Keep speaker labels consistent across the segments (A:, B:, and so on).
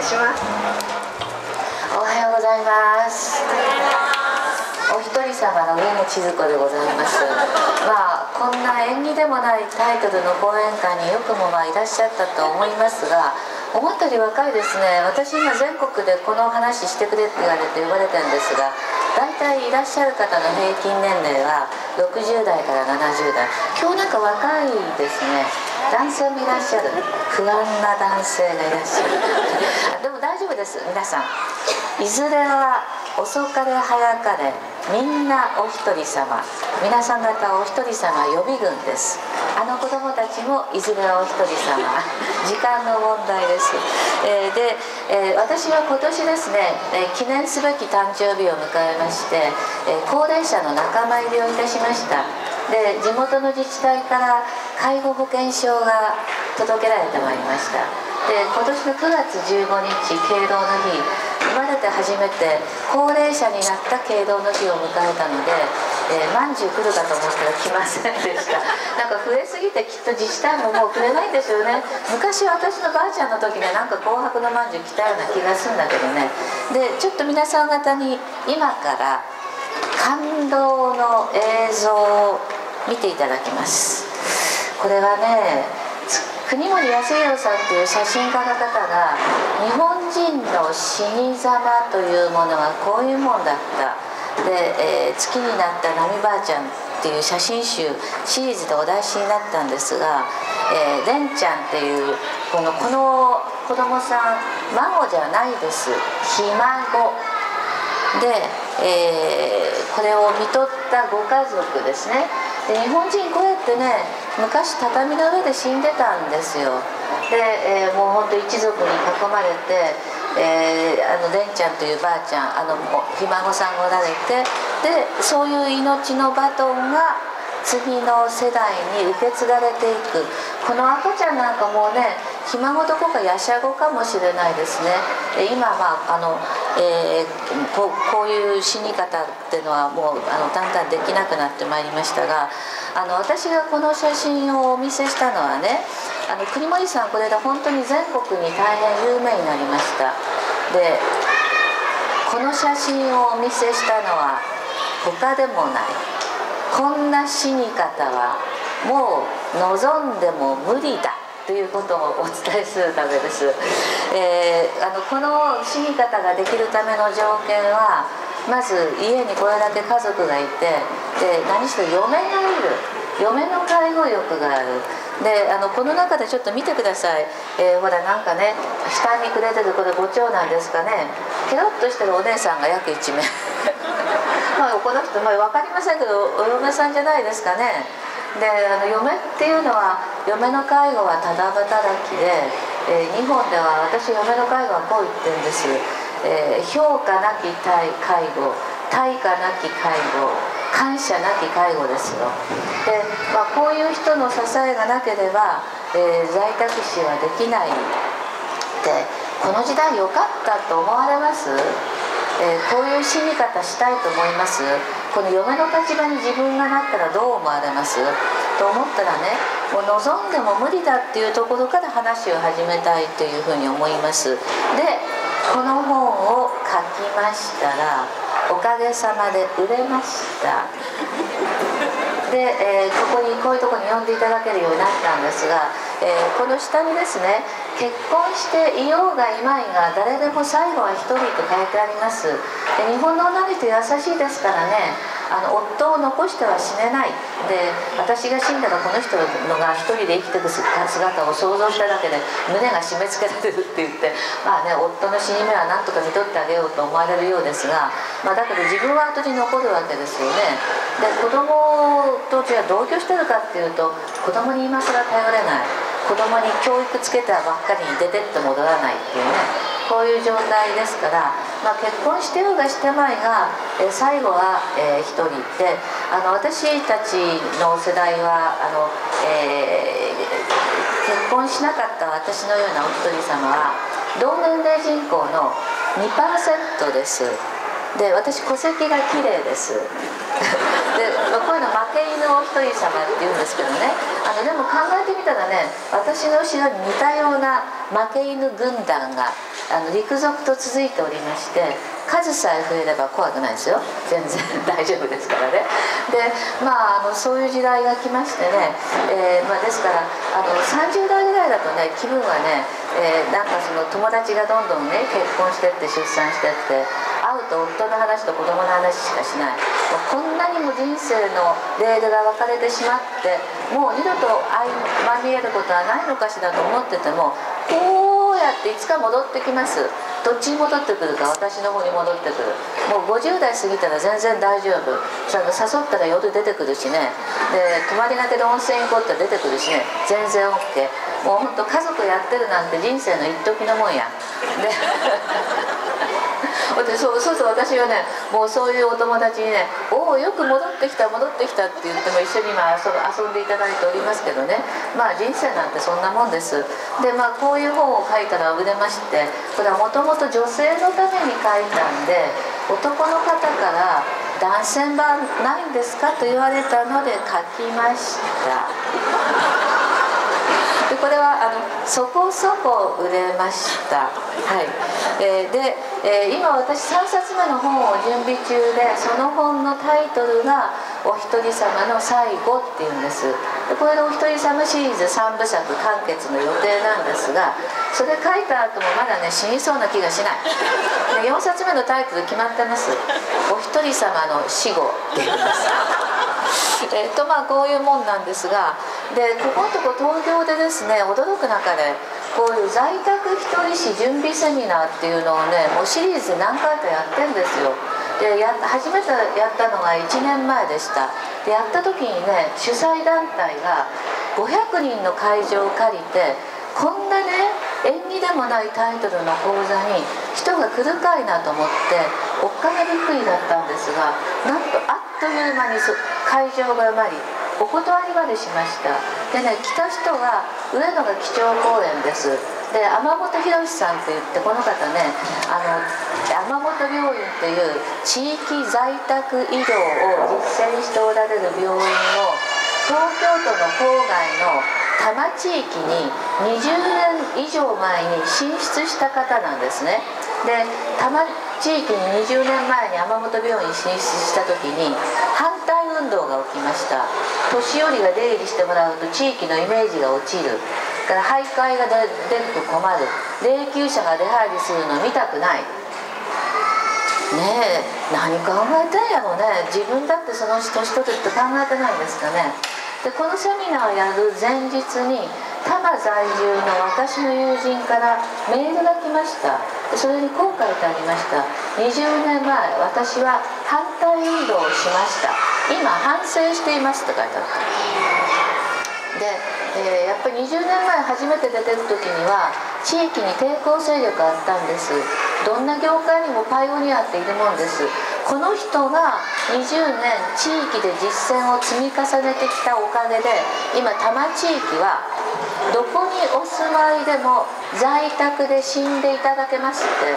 A: お願いします。
B: おはようございます。お一人様の上野千鶴子でございます。まあこんな縁起でもないタイトルの講演会によくもまあいらっしゃったと思いますが思ったより若いですね。私今全国でこの話してくれって言われて呼ばれてるんですが大体いらっしゃる方の平均年齢は60代から70代今日なんか若いですね男性もいらっしゃる。不安な男性がいらっしゃる。でも大丈夫です。皆さん。いずれは遅かれ早かれみんなお一人様。皆さん方お一人様予備軍です。あの子供たちもいずれはお一人様。時間の問題です、えー、で、えー、私は今年ですね、えー、記念すべき誕生日を迎えまして、え高齢者の仲間入りをいたしました。で地元の自治体から介護保険証が届けられてまいりましたで今年の9月15日敬老の日生まれて初めて高齢者になった敬老の日を迎えたので、えー、まんじゅう来るかと思ったら来ませんでした。なんか増えすぎてきっと自治体ももうくれないんですよね。昔私のばあちゃんの時ねなんか紅白のまんじゅう来たような気がするんだけどね。でちょっと皆さん方に今から感動の映像を見ていただきます。これはね国森康弘さんという写真家の方が日本人の死に様というものはこういうもんだった。で、えー、月になった波ばあちゃんっていう写真集シリーズでお出しになったんですが、えー、レンちゃんっていうこのこの子供さん孫じゃないです。ひ孫。で、えー、これを見とったご家族ですね。で日本人こうやってね昔畳の上で死んでたんですよ。で、えー、もう本当一族に囲まれて、えー、あの蓮ちゃんというばあちゃんあのひ孫さんがおられてでそういう命のバトンが次の世代に受け継がれていく。この赤ちゃんなんかもうねひ孫どこかやしゃごかもしれないですね。今まああの、えー、ここういう死に方っていうのはもうあのだんだんできなくなってまいりましたがあの私がこの写真をお見せしたのはねあの国森さんこれで本当に全国に大変有名になりました。でこの写真をお見せしたのは他でもない。こんな死に方はもう望んでも無理だということをお伝えするためです、えー、あのこの死に方ができるための条件はまず家にこれだけ家族がいてで何しろ嫁がいる。嫁の介護欲がある。であのこの中でちょっと見てください、えー、ほらなんかね下にくれてるこれご長男ですかね。ケロッとしてるお姉さんが約1名。まあこの人、まあ、分かりませんけどお嫁さんじゃないですかね。であの嫁っていうのは嫁の介護はただ働きで、えー、日本では私嫁の介護はこう言ってるんです。えー、評価なき対介護対価なき介護感謝なき介護ですよ。で、まあ、こういう人の支えがなければ、えー、在宅死はできないでこの時代良かったと思われます、えー、こういう死に方したいと思います。この嫁の立場に自分がなったらどう思われます？と思ったらねもう望んでも無理だっていうところから話を始めたいというふうに思います。でこの本を書きましたらおかげさまで売れました。で、えー、ここにこういうとこに呼んでいただけるようになったんですが、えー、この下にですね結婚していようがいまいが誰でも最後は一人と書いてあります。で日本の女の人優しいですからね。あの夫を残しては死ねない。で私が死んだらこの人のが一人で生きてる姿を想像しただけで胸が締め付けられるって言ってまあね夫の死に目は何とか見とってあげようと思われるようですが、まあ、だけど自分は後に残るわけですよね。で子供とじゃあ同居してるかっていうと子供に今更頼れない。子供に教育つけたばっかりに出てって戻らないっていうね。こういう状態ですから、まあ、結婚してようがしてまいが、え最後は、えー、1人であの私たちの世代はあの、えー、結婚しなかった私のようなお一人様は同年齢人口の2%です。で私戸籍が綺麗です。で、まあ、こういうの負け犬お一人様って言うんですけどね。あのでも考えてみたらね私の後ろに似たような負け犬軍団があの陸続と続いておりまして数さえ増えれば怖くないですよ。全然 大丈夫ですからね。でまああのそういう時代が来ましてね、えー、まあ、ですからあの30代ぐらいだとね気分はね、えー、なんかその友達がどんどんね結婚してって出産してって会うと夫の話と子供の話しかしない。もうんなにも人生のレールが分かれてしまってもう二度と相まみえることはないのかしらと思っててもこうやっていつか戻ってきます。どっちに戻ってくるか私の方に戻ってくる。もう50代過ぎたら全然大丈夫。その誘ったら夜出てくるしね。で泊まりがけで温泉行こうって出てくるしね。全然 OK もうほんと家族やってるなんて人生の一時のもんや。ででそうそうそう私はねもうそういうお友達にね「おおよく戻ってきた戻ってきた」って言っても一緒に今遊遊んでいただいておりますけどねまあ人生なんてそんなもんですでまあこういう本を書いたら売れましてこれはもともと女性のために書いたんで男の方から「男性版ないんですか?」と言われたので書きましたでこれはあのそこそこ売れました。はい。えー、で、えー、今私3冊目の本を準備中でその本のタイトルが「お一人様の最後」っていうんです。でこれでお一人様シリーズ3部作完結の予定なんですがそれ書いた後もまだね死にそうな気がしない。で4冊目のタイトル決まってます「お一人様の死後」っていうんです。えっとまあこういうもんなんですがでここのとこ東京でですね驚く中でこういう在宅一人史準備セミナーっていうのをねもうシリーズ何回かやってんですよ。でや初めてやったのが1年前でした。でやった時にね主催団体が500人の会場を借りてこんなね縁起でもないタイトルの講座に人が来るかいなと思っておっかなびっくりだったんですがなんとあっという間に会場が埋まりお断りまでしました。でね来た人は上野が基調講演です。で天本博さんって言ってこの方ねあの天本病院という地域在宅医療を実践しておられる病院を東京都の郊外の多摩地域に20年以上前に進出した方なんですね。で多摩地域に20年前に山本病院進出した時に反対運動が起きました。年寄りが出入りしてもらうと地域のイメージが落ちる。から徘徊が出ると困る。霊柩車が出入りするの見たくない。ねえ何考えてんやろうね。自分だってその年取るって考えてないんですかね。でこのセミナーをやる前日に多摩在住の私の友人からメールが来ました。それにこう書いてありました。20年前私は反対運動をしました。今反省していますと書いてあった。で、えー、やっぱり20年前初めて出てる時には地域に抵抗勢力あったんです。どんな業界にもパイオニアっているもんです。この人が20年地域で実践を積み重ねてきたおかげで今多摩地域はどこにお住まいでも在宅で死んでいただけますって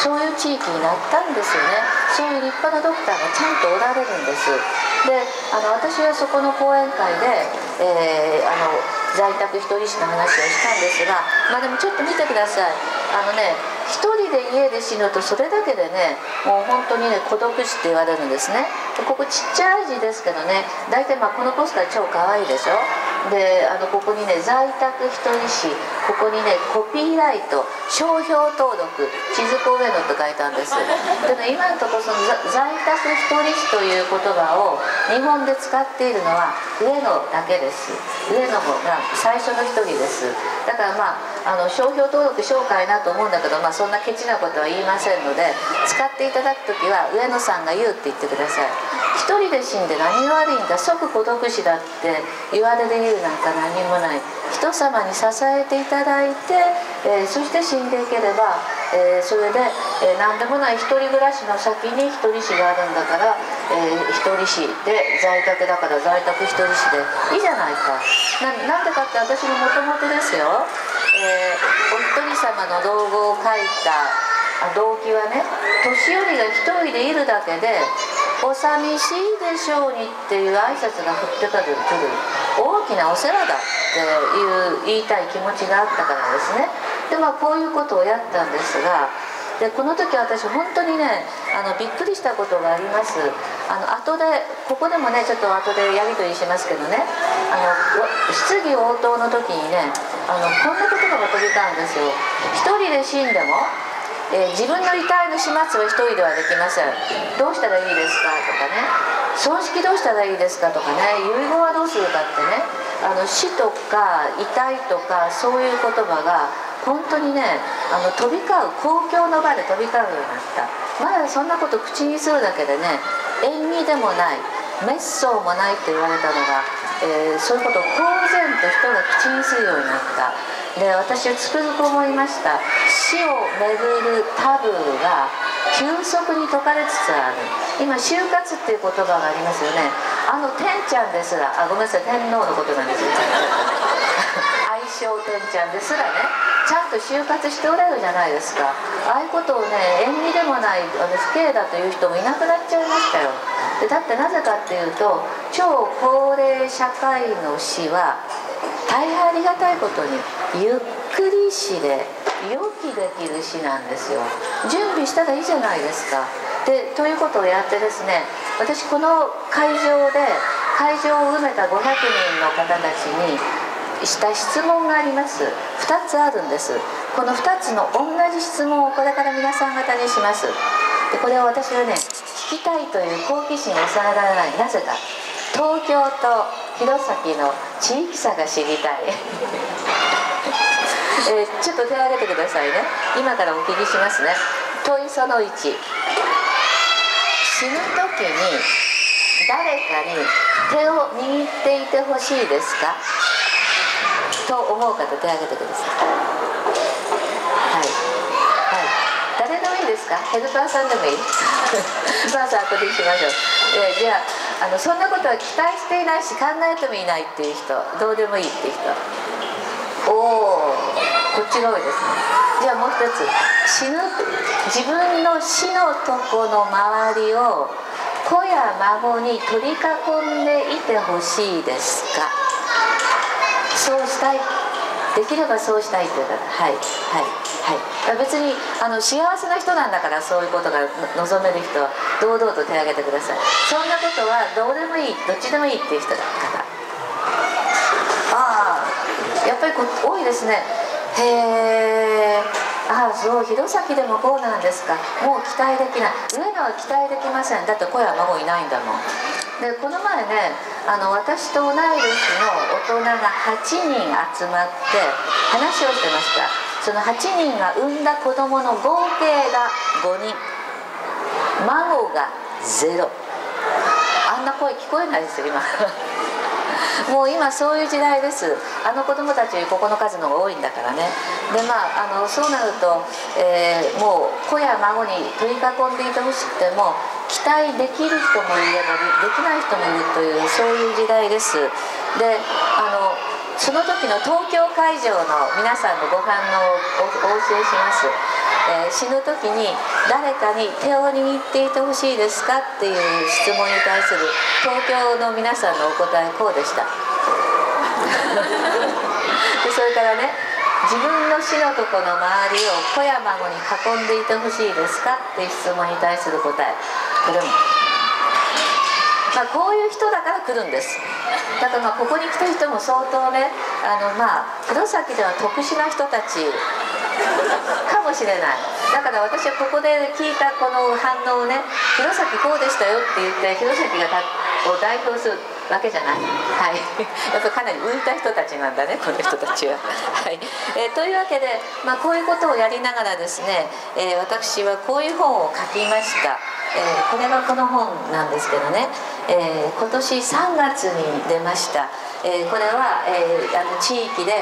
B: そういう地域になったんですよね。そういう立派なドクターがちゃんとおられるんです。であの私はそこの講演会で、えー、あの在宅一人死の話をしたんですがまあでもちょっと見てください。あのね1人で家で死ぬとそれだけでねもう本当にね孤独死って言われるんですね。でここちっちゃい字ですけどね大体まあこのポスター超かわいいでしょ？であのここにね在宅一人死ここにねコピーライト商標登録地図工上野って書いたんです。でね今のところその在宅一人死という言葉を日本で使っているのは上野だけです。上野が最初の一人です。だからまああの商標登録紹介なと思うんだけど、まあ、そんなケチなことは言いませんので使っていただく時は上野さんが言うって言ってください。一人で死んで何が悪いんだ？即孤独死だって言われる理由なんか何もない。人様に支えていただいて、えー、そして死んでいければ、えー、それで、えー、何でもない一人暮らしの先に一人死があるんだから、え一人死で在宅だから在宅一人死でいいじゃないか。なんでかって私のもともとですよ、えお一人様の道具を書いた動機はね年寄りが一人でいるだけでお寂しいでしょうにっていう挨拶が降ってくる大きなお世話だっていう言いたい気持ちがあったからですね。でまあこういうことをやったんですがでこの時私本当にねあのびっくりしたことがあります。あの後でここでもねちょっと後でやり取りしますけどね。あの質疑応答の時にねあのこんな言葉が飛び交うんですよ。一人で死んでもえー、自分の遺体の始末は一人ではできません。どうしたらいいですかとかね。葬式どうしたらいいですかとかね。遺言はどうするかってね。あの死とか遺体とかそういう言葉が本当にねあの飛び交う公共の場で飛び交うようになった。まだそんなこと口にするだけでね縁起でもない滅相もないって言われたのが、えー、そういうことを公然と人が口にするようになった。で私はつくづく思いました。死をめぐるタブーが急速に解かれつつある。今就活っていう言葉がありますよね。あの天ちゃんですら。あごめんなさい。天皇のことなんですよ。愛称天ちゃんですらね。ちゃんと就活しておられるじゃないですか。ああいうことをね縁起でもないあの不敬だという人もいなくなっちゃいましたよ。でだってなぜかっていうと超高齢社会の死は大変ありがたいことにゆっくり死で予期できる死なんですよ。準備したらいいじゃないですか。でということをやってですね私この会場で会場を埋めた500人の方たちにした質問があります。2つあるんです。この2つの同じ質問をこれから皆さん方にします。でこれを私はね聞きたいという好奇心を抑えられないなぜか東京と弘前の地域差が知りたい。えー、ちょっと手を挙げてくださいね。今からお聞きしますね。問いその1死ぬ時に誰かに手を握っていてほしいですか？と思う方手を挙げてくださいはい誰ですか？ヘルパーさんでもいい？まず後でしましょう、えー、じゃああのそんなことは期待していないし考えてもいないっていう人どうでもいいっていう人。おおこっちが多いですね。じゃあもう一つ。死ぬ自分の死のとこの周りを子や孫に取り囲んでいてほしいですか？そうしたいできればそうしたいという方はいはいはい。別にあの幸せな人なんだからそういうことが望める人は堂々と手を挙げてください。そんなことはどうでもいいどっちでもいいっていう人だ方ああやっぱりこ多いですね。へえああそう弘前でもこうなんですか。もう期待できない。上野は期待できません。だって声は孫いないんだもん。でこの前ねあの私と同い年の大人が8人集まって話をしてました。その8人が産んだ子供の合計が5人。孫が0あんな声聞こえないですよ今。もう今そういう時代です。あの子供たちここの数の方が多いんだからね。でまああのそうなると、えー、もう子や孫に取り囲んでいてほしくても期待できる人もいればできない人もいるというそういう時代です。であのその時の東京会場の皆さんのご反応をお教えします。えー、死ぬ時に誰かに手を握っていてほしいですかっていう質問に対する東京の皆さんのお答えこうでした。でそれからね自分の死のとこの周りを子や孫に囲んでいてほしいですかっていう質問に対する答え。これも。まあ、こういう人だから来るんです。だからまあここに来た人も相当ねあのまあ黒崎では特殊な人たちかもしれない。だから私はここで聞いたこの反応をね弘前こうでしたよって言って弘前がを代表するわけじゃない、はい、やっぱりかなり浮いた人たちなんだねこの人たちは。はい。えー、というわけで、まあ、こういうことをやりながらですね、えー、私はこういう本を書きました。えー、これがこの本なんですけどね、えー、今年3月に出ました、えー、これは、えあの地域で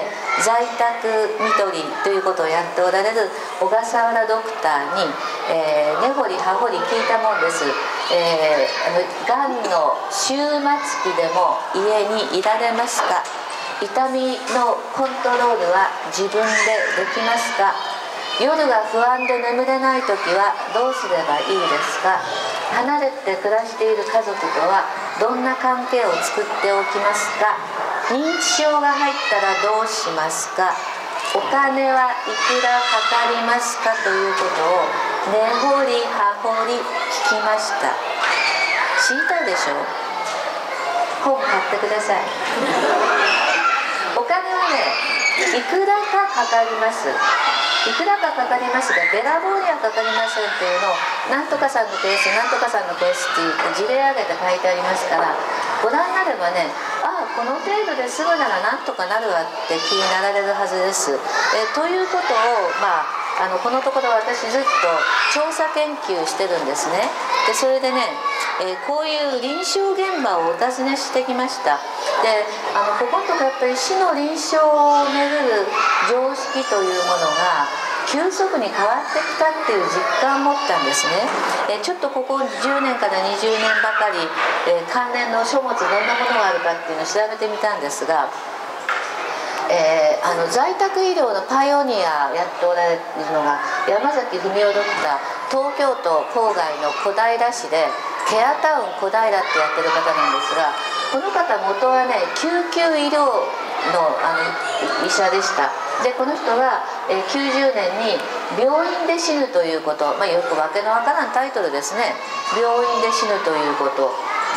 B: 在宅看取りということをやっておられる小笠原ドクターに、え根掘り葉掘り聞いたもんです、えー、がんの終末期でも家にいられますか？痛みのコントロールは自分でできますか？夜が不安で眠れない時はどうすればいいですか？離れて暮らしている家族とはどんな関係を作っておきますか？認知症が入ったらどうしますか？お金はいくらかかりますかということを根掘り葉掘り聞きました。知りたいでしょ？本買ってください。お金はねくらかかかりますいくらかかかりますがベラボーにはかかりませんっていうのをなんとかさんのペースなんとかさんのペースっていう事例挙げて書いてありますからご覧になればねああこの程度ですぐならなんとかなるわって気になられるはずです。えということをまああのこのところ私ずっと調査研究してるんですね。でそれでね、えー、こういう臨床現場をお尋ねしてきました。であのこことこやっぱり死の臨床をめぐる常識というものが急速に変わってきたっていう実感を持ったんですね、えちょっとここ10年から20年ばかり、え関連の書物どんなものがあるかっていうのを調べてみたんですがえー、あの在宅医療のパイオニアやっておられるのが山崎文夫ドクター東京都郊外の小平市でケアタウン小平ってやってる方なんですがこの方元はね救急医療のあの医者でした。でこの人は、えー、90年に「病院で死ぬということ」まあ、よくわけのわからんタイトルですね「病院で死ぬということ」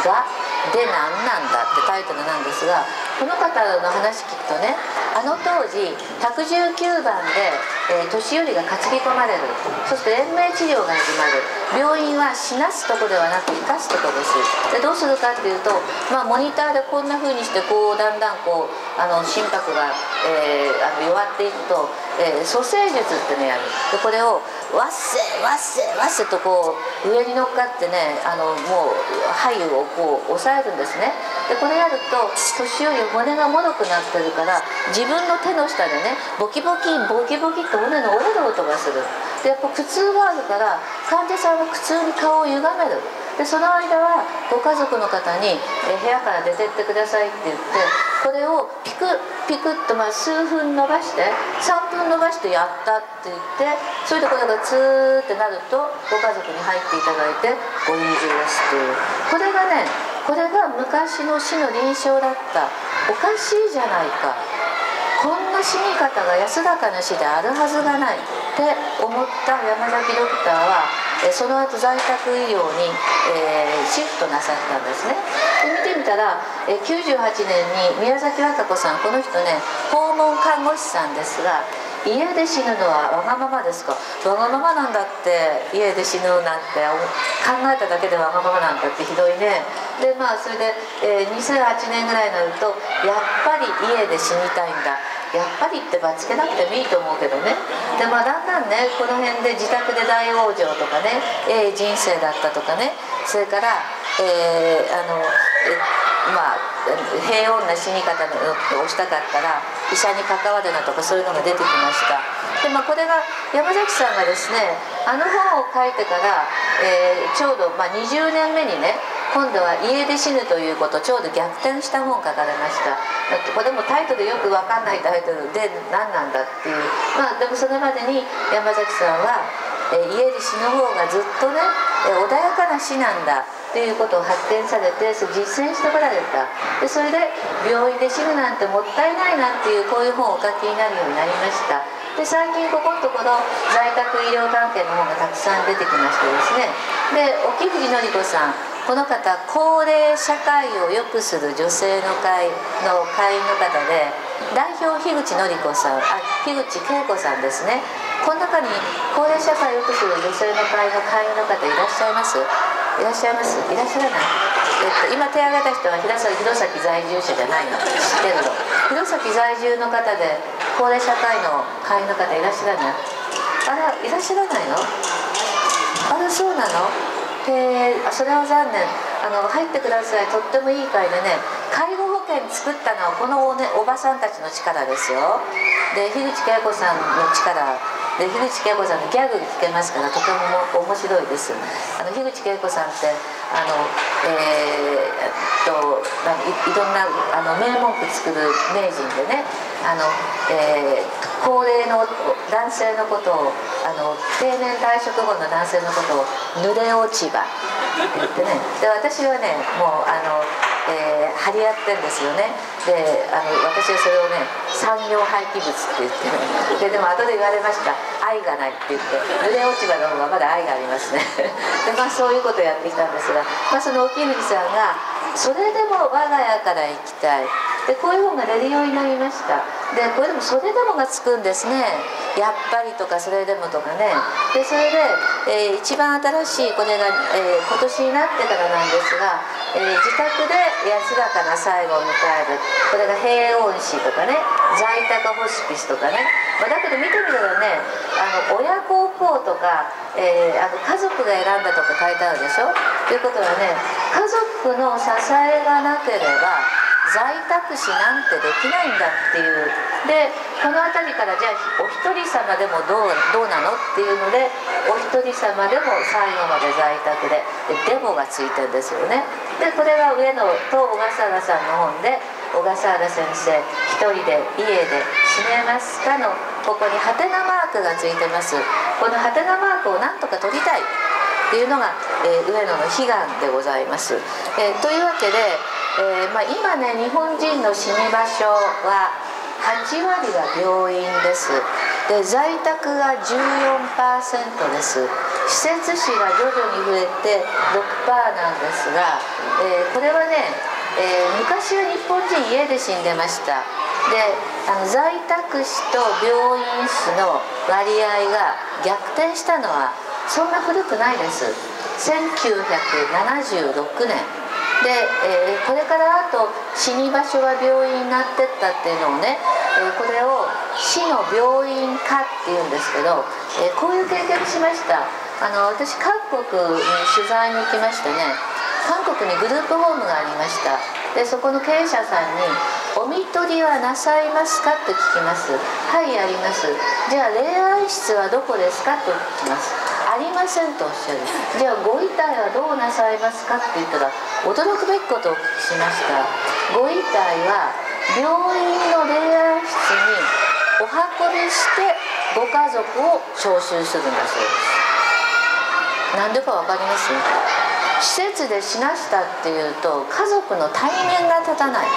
B: が「で何なんだ」ってタイトルなんですがこの方の話聞くとねあの当時119番で、えー、年寄りが担ぎ込まれるそして延命治療が始まる病院は死なすとこではなく生かすとこです。でどうするかっていうと、まあ、モニターでこんな風にしてこうだんだんこうあの心拍が、えー、あの弱っていくと、えー、蘇生術ってのやる。でこれをわっせわっせわっせとこう上に乗っかってねあのもう俳優をこう押さえるんですね。でこれやると年寄り骨がもろくなってるから自分の手の下でねボキボキボキボキって骨の折れる音がする。でやっぱ苦痛があるから患者さんは苦痛に顔を歪める。でその間はご家族の方に「え部屋から出てってください」って言ってこれをピクピクっとまあ数分伸ばして3分伸ばしてやったって言ってそれでこれがツーってなるとご家族に入っていただいてご臨終ですっていう。これがねこれが昔の死の臨床だった。おかしいじゃないか。こんな死に方が安らかな死であるはずがないって思った山崎ドクターはその後在宅医療に、えー、シフトなさったんですね。で見てみたら、え98年に宮崎和歌子さんこの人ね訪問看護師さんですが家で死ぬのはわがままですか？わがままなんだって家で死ぬなんて考えただけでわがままなんだってひどいね。でまあそれで、えー、2008年ぐらいになるとやっぱり家で死にたいんだ。やっぱりってばつけなくてもいいと思うけどね。でまあだんだんねこの辺で自宅で大往生とかね、えー、人生だったとかね。それから、えー、あのえまあ平穏な死に方をしたかったら医者に関わるなとかそういうのが出てきました。で、まあ、これが山崎さんがですねあの本を書いてから、えー、ちょうど、まあ、20年目にね今度は家で死ぬということちょうど逆転した本書かれました。これもタイトルよく分かんないタイトルで何なんだっていう。まあでもそれまでに山崎さんは、えー、家で死ぬ方がずっとね、えー、穏やかな死なんだ。ということを発展されてそれ実践してこられた。でそれで病院で死ぬなんてもったいないなっていうこういう本をお書きになるようになりました。で最近ここのところ在宅医療関係の本がたくさん出てきましてですね。で沖藤典子さん。この方高齢社会を良くする女性の会の会員の方で代表樋口典子さんあ樋口恵子さんですね。この中に高齢社会を良くする女性の会の会員の方いらっしゃいます？いらっしゃいます？いらっしゃらない？えっと、今手挙げた人は弘前在住者じゃないの。知ってるの？弘前在住の方で高齢社会の会員の方いらっしゃらない？あらいらっしゃらないの？あらそうなの？へえそれは残念。あの入ってくださいとってもいい会でね介護保険作ったのはこのお,、ね、おばさんたちの力ですよ。で樋口恵子さんの力。で樋口恵子さんのギャグ聞けますからとても面白いです。あの樋口恵子さんってあのえー、っといろんなあの名文句作る名人でねあの、えー高齢の男性のことをあの定年退職後の男性のことを濡れ落ち葉って言ってね。で私はねもうあのえー、張り合ってるんですよね。であの私はそれをね産業廃棄物って言ってででも後で言われました。愛がないって言って。濡れ落ち葉の方がまだ愛がありますね。でまあそういうことをやってきたんですが、まあ、その沖藤さんが「それでも我が家から行きたい」でこういう本が出るようになりました。でこれでも「それでも」がつくんですね「やっぱり」とか「それでも」とかね。でそれで、えー、一番新しいこれが、えー、今年になってからなんですがえー、自宅で安らかな最後を迎える。これが平穏死とかね。在宅ホスピスとかね、まあ、だけど見てみたらねあの親孝行とか、えー、あの家族が選んだとか書いてあるでしょ。ということはね家族の支えがなければ在宅死なんてできないんだっていう。でこの辺りからじゃあお一人様でもどうどうなのっていうのでお一人様でも最後まで在宅ででデモがついてるんですよね。でこれが上野と小笠原さんの本で小笠原先生「一人で家で死ねますか?」のここにハテナマークがついてます。このハテナマークをなんとか取りたい。っていうのが、えー、上野の悲願でございます、えー、というわけで、えー、まあ、今ね日本人の死に場所は8割が病院です。で在宅が14%です。施設費が徐々に増えて6%なんですが、えー、これはね、えー、昔は日本人家で死んでました。であの在宅死と病院死の割合が逆転したのはそんな古くないです。1976年。で、えー、これからあと死に場所が病院になってったっていうのをね、えー、これを死の病院化っていうんですけど、えー、こういう経験しました。あの私韓国に取材に行きましてね韓国にグループホームがありました。でそこの経営者さんに「おみとりはなさいますか?」って聞きます「はいあります」じゃあ霊安室はどこですか？と聞きます。ありませんとおっしゃる。じゃあご遺体はどうなさいますかって言ったら驚くべきことをお聞きしました。ご遺体は病院の霊安室にお運びしてご家族を招集するんだそうです。なんでか分かります？施設で死なしたっていうと家族の対面が立たない。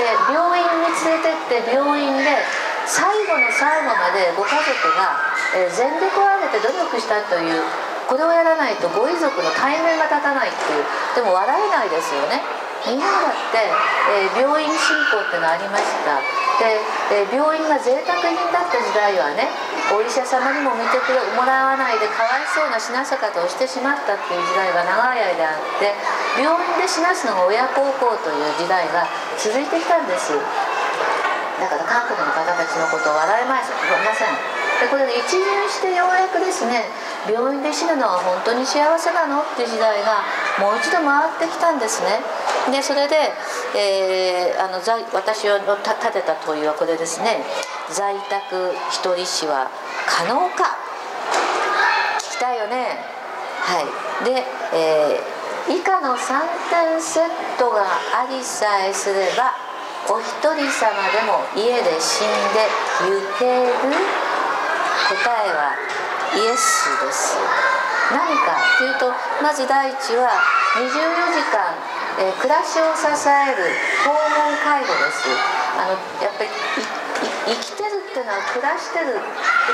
B: で病院に連れてって病院で最後の最後までご家族がえー、全力を挙げて努力したというこれをやらないとご遺族の対面が立たないっていうでも笑えないですよね。日本だって、えー、病院振興っていうのありました。で、えー、病院が贅沢品だった時代はねお医者様にも見てくれもらわないでかわいそうな死なせ方をしてしまったっていう時代が長い間あって病院で死なすのが親孝行という時代が続いてきたんです。だから韓国の方たちのことを笑えません。でこれで一巡してようやくですね病院で死ぬのは本当に幸せなのって時代がもう一度回ってきたんですね。でそれで、えー、あの私を立てた問いはこれですね在宅一人死は可能か？聞きたいよね？はい。で、えー、以下の3点セットがありさえすればお一人様でも家で死んで行ける答えはイエスです。何かというとまず第一は24時間、えー、暮らしを支える訪問介護です。あのやっぱり生きてるっていうのは暮らしてる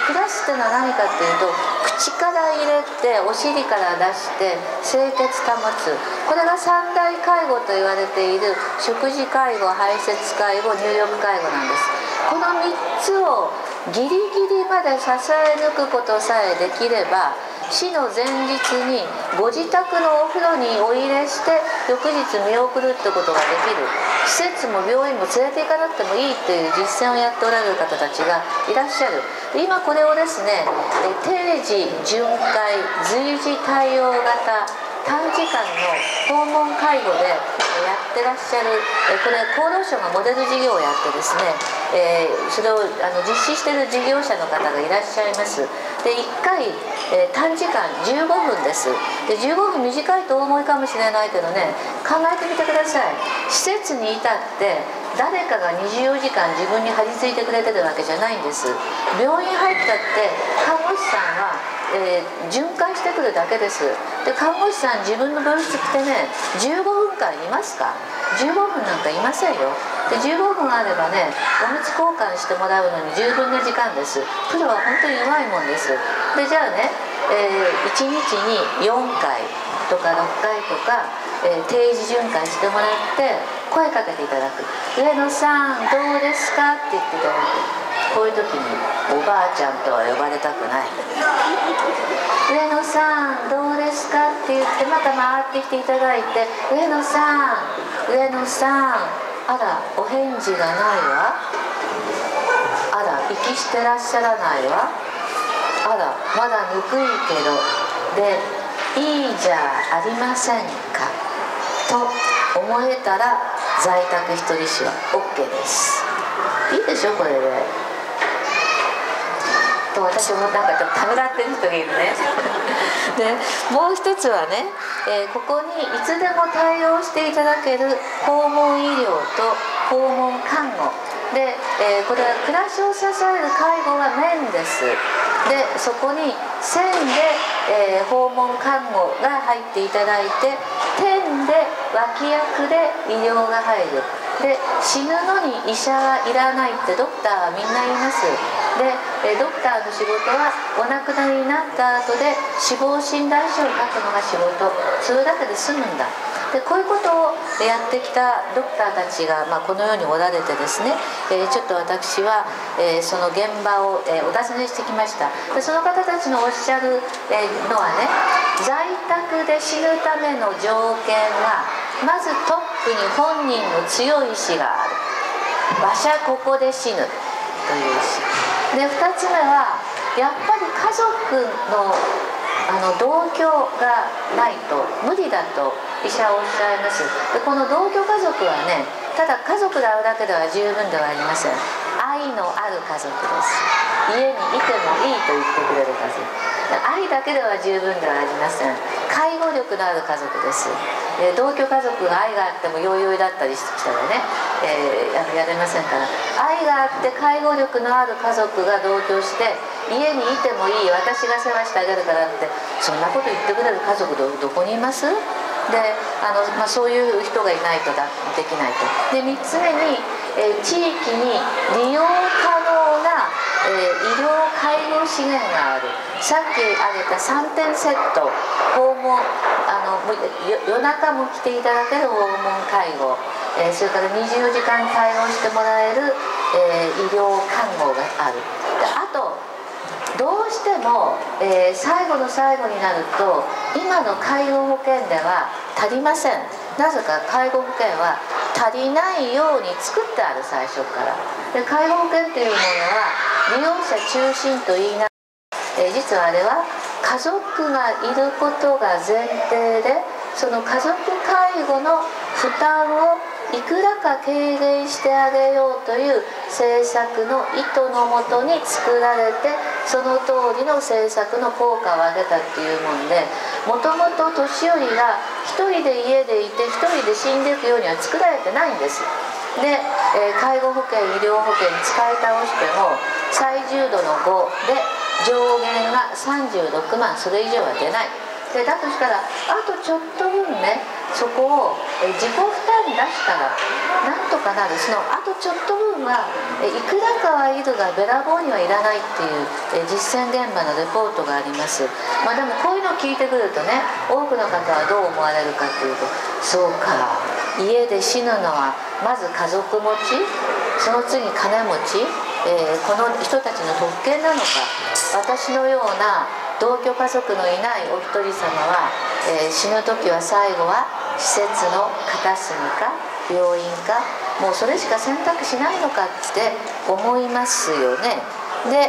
B: 暮らすっていうのは何かっていうと口から入れてお尻から出して清潔保つ。これが三大介護と言われている食事介護排泄介護入浴介護なんです。この3つをギリギリまで支え抜くことさえできれば死の前日にご自宅のお風呂にお入れして翌日見送るってことができる。施設も病院も連れて行かなくてもいいという実践をやっておられる方たちがいらっしゃる。今これをですね定時巡回随時対応型短時間の訪問介護でやってらっしゃるこれ厚労省がモデル事業をやってですね、えー、それをあの実施してる事業者の方がいらっしゃいます。で1回、えー、短時間15分です。で15分短いとお思いかもしれないけどね考えてみてください。施設に至って誰かが24時間自分に張り付いてくれてるわけじゃないんです。病院入ったって看護師さんは、えー、巡回してくるだけです。で看護師さん自分の病室来てね15分間いますか？15分なんかいませんよ。で15分あればねおむつ交換してもらうのに十分な時間です。プロは本当に弱いもんです。でじゃあね、えー、1日に4回とか6回とか、えー、定時巡回してもらって声かけていただく「上野さんどうですか?」って言っていただく。こういう時におばあちゃんとは呼ばれたくない「上野さんどうですか?」って言ってまた回ってきていただいて「上野さん上野さんあらお返事がないわ」あら息してらっしゃらないわ。あらまだぬくいけどでいいじゃありませんか。と思えたら在宅一人死は OK です。いいでしょこれで。と私もなんかちょっとためらってる人がいるね。でもう一つはね、えー、ここにいつでも対応していただける訪問医療と訪問看護。で、えー、これは暮らしを支える介護は面です。でそこに線で、えー、訪問看護が入っていただいて点で脇役で医療が入る。で死ぬのに医者はいらないってドクターはみんな言いますで、えドクターの仕事はお亡くなりになった後で死亡診断書を書くのが仕事。それだけで済むんだ。でこういうことをやってきたドクターたちが、まあ、このようにおられてですね、えー、ちょっと私は、えー、その現場を、えー、お尋ねしてきました。でその方たちのおっしゃる、えのはね在宅で死ぬための条件はまずトップに本人の強い意志がある。馬車ここで死ぬ。という意志。で2つ目はやっぱり家族のあの同居がないと無理だと医者はおっしゃいます。でこの同居家族はねただ家族で会うだけでは十分ではありません。愛のある家族です。家にいてもいいと言ってくれる家族。愛だけでは十分ではありません。介護力のある家族です。え同居家族が愛があっても余裕だったりしたらね、えー、あのやれませんから。愛があって介護力のある家族が同居して家にいてもいい私が世話してあげるからってそんなこと言ってくれる家族どどこにいます？であの、まあ、そういう人がいないとだできないと。で3つ目に、えー、地域に利用可能な、えー、医療介護資源がある。さっき挙げた3点セット訪問あの夜中も来ていただける訪問介護、えー、それから24時間対応してもらえる、え医療看護がある。であとどうしても、えー、最後の最後になると今の介護保険では足りません。なぜか介護保険は足りないように作ってある最初から。で介護保険っていうものは利用者中心と言いながら、えー、実はあれは家族がいることが前提でその家族介護の負担をいくらか軽減してあげようという政策の意図のもとに作られてその通りの政策の効果を上げたっていうもんでもともと年寄りが1人で家でいて1人で死んでいくようには作られてないんです。で、えー、介護保険医療保険使い倒しても最重度の5で上限が36万それ以上は出ないでだとしたらあとちょっと分ねそこを自己負担出したらなんとかなるそのあとちょっと分はいくらかはいるがべらぼうにはいらないっていう実践現場のレポートがあります。まあでもこういうのを聞いてくるとね多くの方はどう思われるかっていうとそうか家で死ぬのはまず家族持ちその次金持ち、えー、この人たちの特権なのか私のような同居家族のいないお一人様は、えー、死ぬ時は最後は施設の片隅か病院かもうそれしか選択しないのかって思いますよね。で、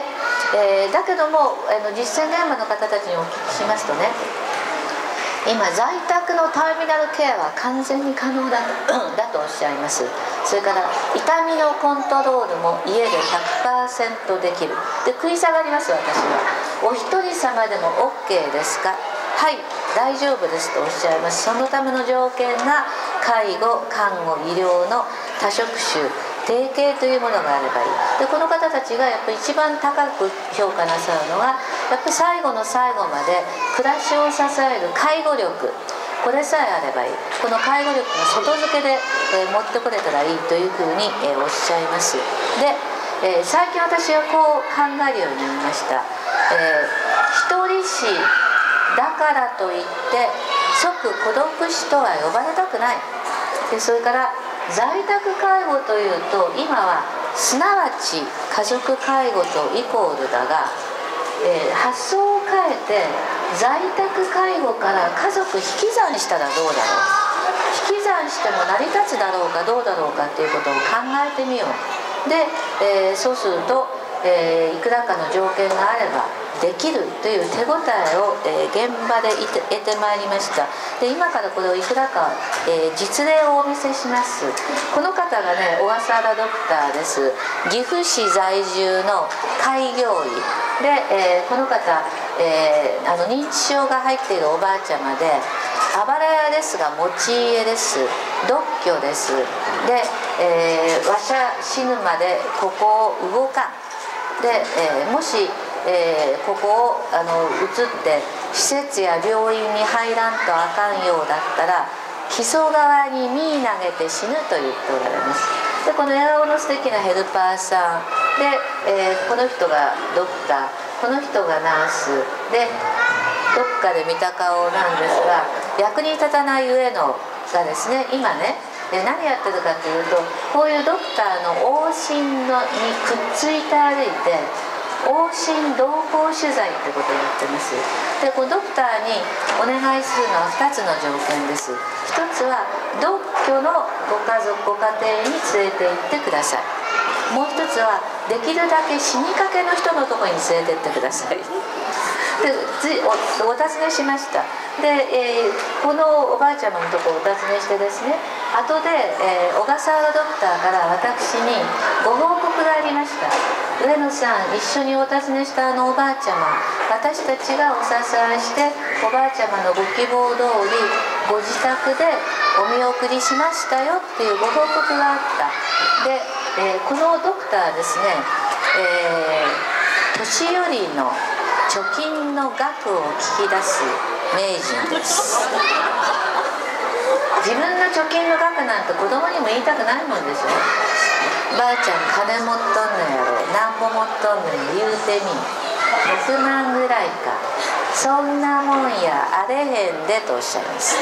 B: えー、だけどもあの実践現場の方たちにお聞きしますとね今在宅のターミナルケアは完全に可能だと。だとおっしゃいます。それから痛みのコントロールも家で100%できる。で食い下がります私は。お一人様でも OK ですか？はい大丈夫ですとおっしゃいます。そのための条件が介護看護医療の多職種。定型というものがあればいい。でこの方たちがやっぱり一番高く評価なさるのはやっぱ最後の最後まで暮らしを支える介護力。これさえあればいい。この介護力の外付けで、え、持ってこれたらいいというふうに、え、おっしゃいます。で、え、最近私はこう考えるようになりました、え一人死だからといって即孤独死とは呼ばれたくない。でそれから在宅介護というと今はすなわち家族介護とイコールだが、えー、発想を変えて在宅介護から家族引き算したらどうだろう。引き算しても成り立つだろうかどうだろうかっていうことを考えてみよう。で、えー、そうすると、えー、いくらかの条件があればできるという手応えを、え、現場で得てまいりました。で今からこれをいくらか、え、実例をお見せします。この方がね小笠原ドクターです。岐阜市在住の開業医。で、え、この方、えあの認知症が入っているおばあちゃまであばら屋ですが持ち家です。独居です。で、えわしゃ死ぬまでここを動かん。で、えもしえー、ここをあの移って施設や病院に入らんとあかんようだったら基礎側に身投げて死ぬと言っておられます。でこの笑顔の素敵なヘルパーさんで、えー、この人がドクターこの人がナースでどっかで見た顔なんですが役に立たない上のがですね今ね何やってるかっていうとこういうドクターの往診のにくっついて歩いて往診同行取材ってことをやってます。でこのドクターにお願いするのは2つの条件です。1つは独居のご家族ご家庭に連れて行ってください。もう1つはできるだけ死にかけの人のとこに連れてってください。でお尋ねしました。で、えー、このおばあちゃまのとこをお尋ねしてですね。後で、えー、小笠原ドクターから私にご報告がありました。上野さん一緒にお尋ねしたあのおばあちゃま私たちがお支えしておばあちゃまのご希望通りご自宅でお見送りしましたよっていうご報告があった。で、えー、このドクターですね、えー、年寄りの貯金の額を聞き出す名人です。自分の貯金の額なんて子供にも言いたくないもんでしょ？ばあちゃん金持っとんのやろ。なんぼ持っとんのに言うてみ。6万ぐらいか。そんなもんや。あれへんでとおっしゃいます。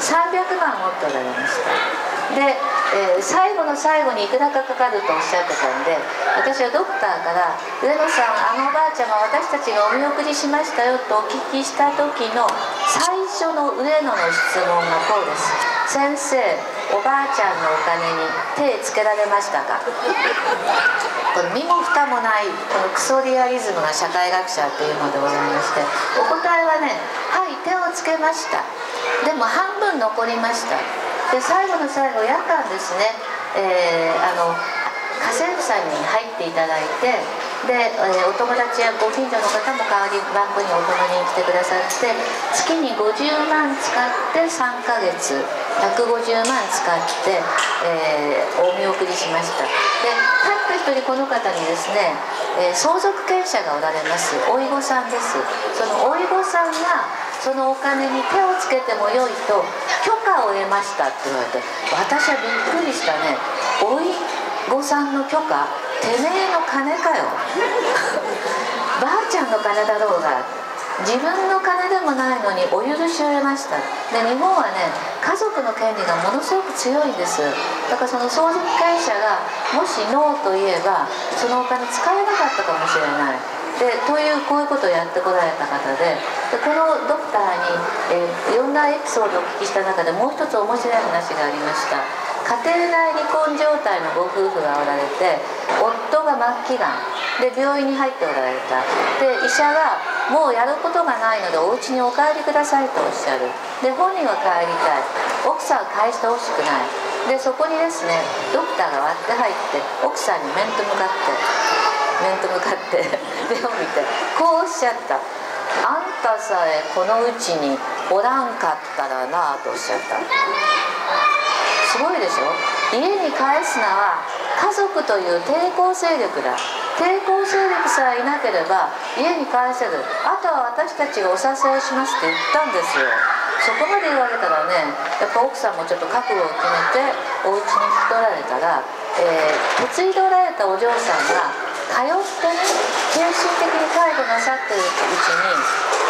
B: 300万持っとられました。でえー、最後の最後にいくらかかかるとおっしゃってたんで私はドクターから「上野さんあのおばあちゃま私たちがお見送りしましたよ」とお聞きした時の最初の上野の質問がこうです「先生おばあちゃんのお金に手つけられましたか?」この身も蓋もないこのクソリアリズムが社会学者っていうのでございましてお答えはね「はい手をつけました」でも半分残りました。で最後の最後夜間ですね、えー、あの家政婦さんに入っていただいてで、えー、お友達やご近所の方も代わり番号にお泊まりに来てくださって月に50万使って3ヶ月150万使って、えー、お見送りしました。でたった一人この方にですね、えー、相続権者がおられますおいごさんです。そのおいごさんがそのお金に手をつけてもよいと許可を得ましたって言われて私はびっくりしたね。おいごさんの許可てめえの金かよ。ばあちゃんの金だろうが自分の金でもないのにお許しを得ました。で日本はね家族の権利がものすごく強いんです。だからその相続権者がもしノーと言えばそのお金使えなかったかもしれない。でというこういうことをやってこられた方ででこのドクターに、えー、いろんなエピソードをお聞きした中でもう一つ面白い話がありました。家庭内離婚状態のご夫婦がおられて夫が末期がんで病院に入っておられた。で医者がもうやることがないのでお家にお帰りくださいとおっしゃる。で本人は帰りたい。奥さんは返してほしくない。でそこにですねドクターが割って入って奥さんに面と向かって面と向かって 目を見てこうおっしゃった「あんたさえこのうちにおらんかったらな」とおっしゃった。すごいでしょ？家に返すのは家族という抵抗勢力だ。抵抗勢力さえいなければ家に返せるあとは私たちがお支えしますって言ったんですよ。そこまで言われたらねやっぱ奥さんもちょっと覚悟を決めてお家に引き取られたら、えー、嫁いでおられたお嬢さんが通ってね精神的に介護なさってるうちに